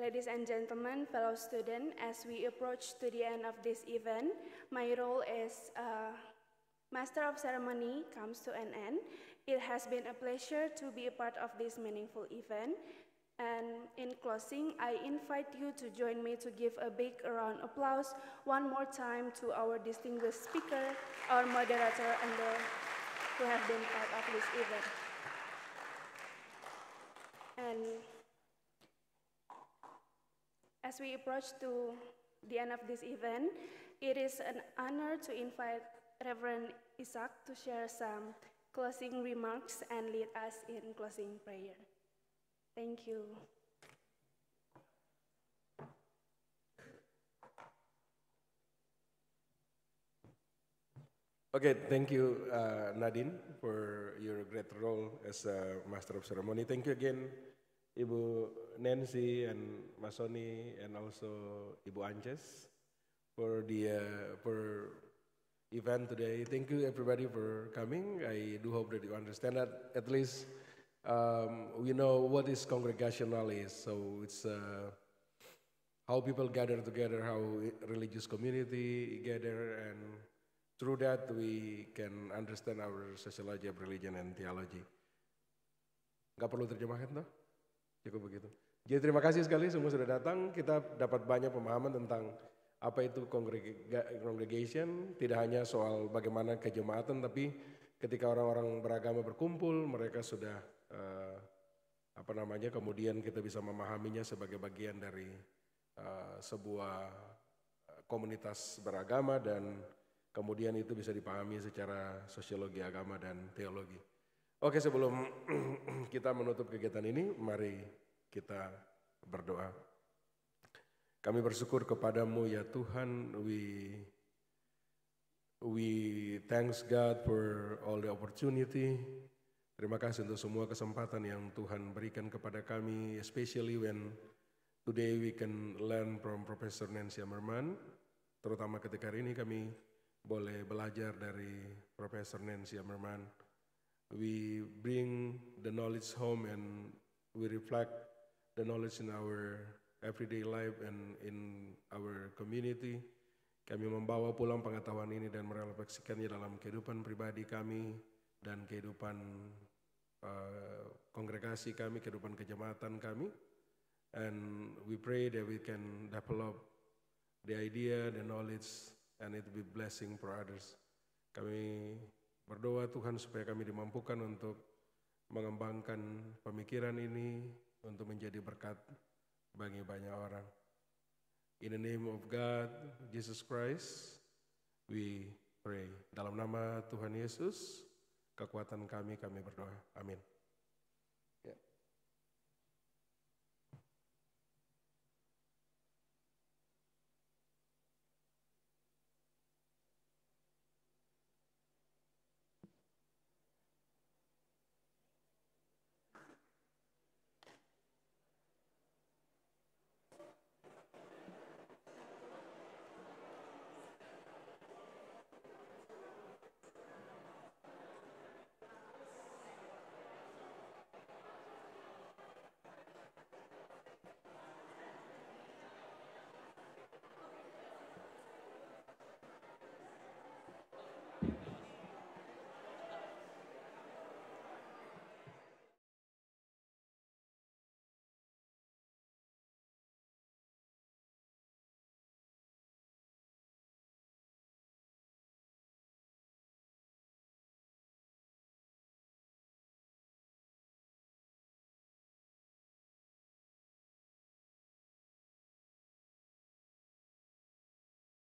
Ladies and gentlemen, fellow students, as we approach to the end of this event, my role as a uh, Master of Ceremony comes to an end. It has been a pleasure to be a part of this meaningful event. And in closing, I invite you to join me to give a big round of applause one more time to our distinguished speaker, our moderator, and the, who have been part of this event. And as we approach to the end of this event, it is an honor to invite Reverend Isaac to share some closing remarks and lead us in closing prayer. Thank you. Okay, thank you, uh, Nadine, for your great role as a Master of Ceremony. Thank you again, Ibu Nancy and Masoni and also Ibu Anches for the uh, for event today. Thank you everybody for coming. I do hope that you understand that at least um, we know what is congregational is. So it's uh, how people gather together, how religious community gather, and through that we can understand our sociology of religion and theology. Gak perlu terjemahkan toh? Cukup begitu. Jadi terima kasih sekali semua sudah datang. Kita dapat banyak pemahaman tentang apa itu congregation, tidak hanya soal bagaimana kejemaatan, tapi ketika orang-orang beragama berkumpul, mereka sudah uh, apa namanya, kemudian kita bisa memahaminya sebagai bagian dari uh, sebuah uh, komunitas beragama dan kemudian itu bisa dipahami secara sosiologi agama dan teologi. Oke, sebelum kita menutup kegiatan ini, mari kita berdoa. Kami bersyukur kepadamu ya Tuhan, we we thanks God for all the opportunity. Terima kasih untuk semua kesempatan yang Tuhan berikan kepada kami, especially when today we can learn from Professor Nancy Ammerman, terutama ketika hari ini kami boleh belajar dari Profesor Nancy Ammerman. We bring the knowledge home and we reflect the knowledge in our everyday life and in our community. Kami membawa pulang pengetahuan ini dan merefleksikannya dalam kehidupan pribadi kami dan kehidupan uh, kongregasi kami, kehidupan kejamatan kami. And we pray that we can develop the idea, the knowledge, and it will be blessing for others. Kami berdoa Tuhan supaya kami dimampukan untuk mengembangkan pemikiran ini untuk menjadi berkat bagi banyak orang. In the name of God, Jesus Christ, we pray. Dalam nama Tuhan Yesus, kekuatan kami, kami berdoa. Amin.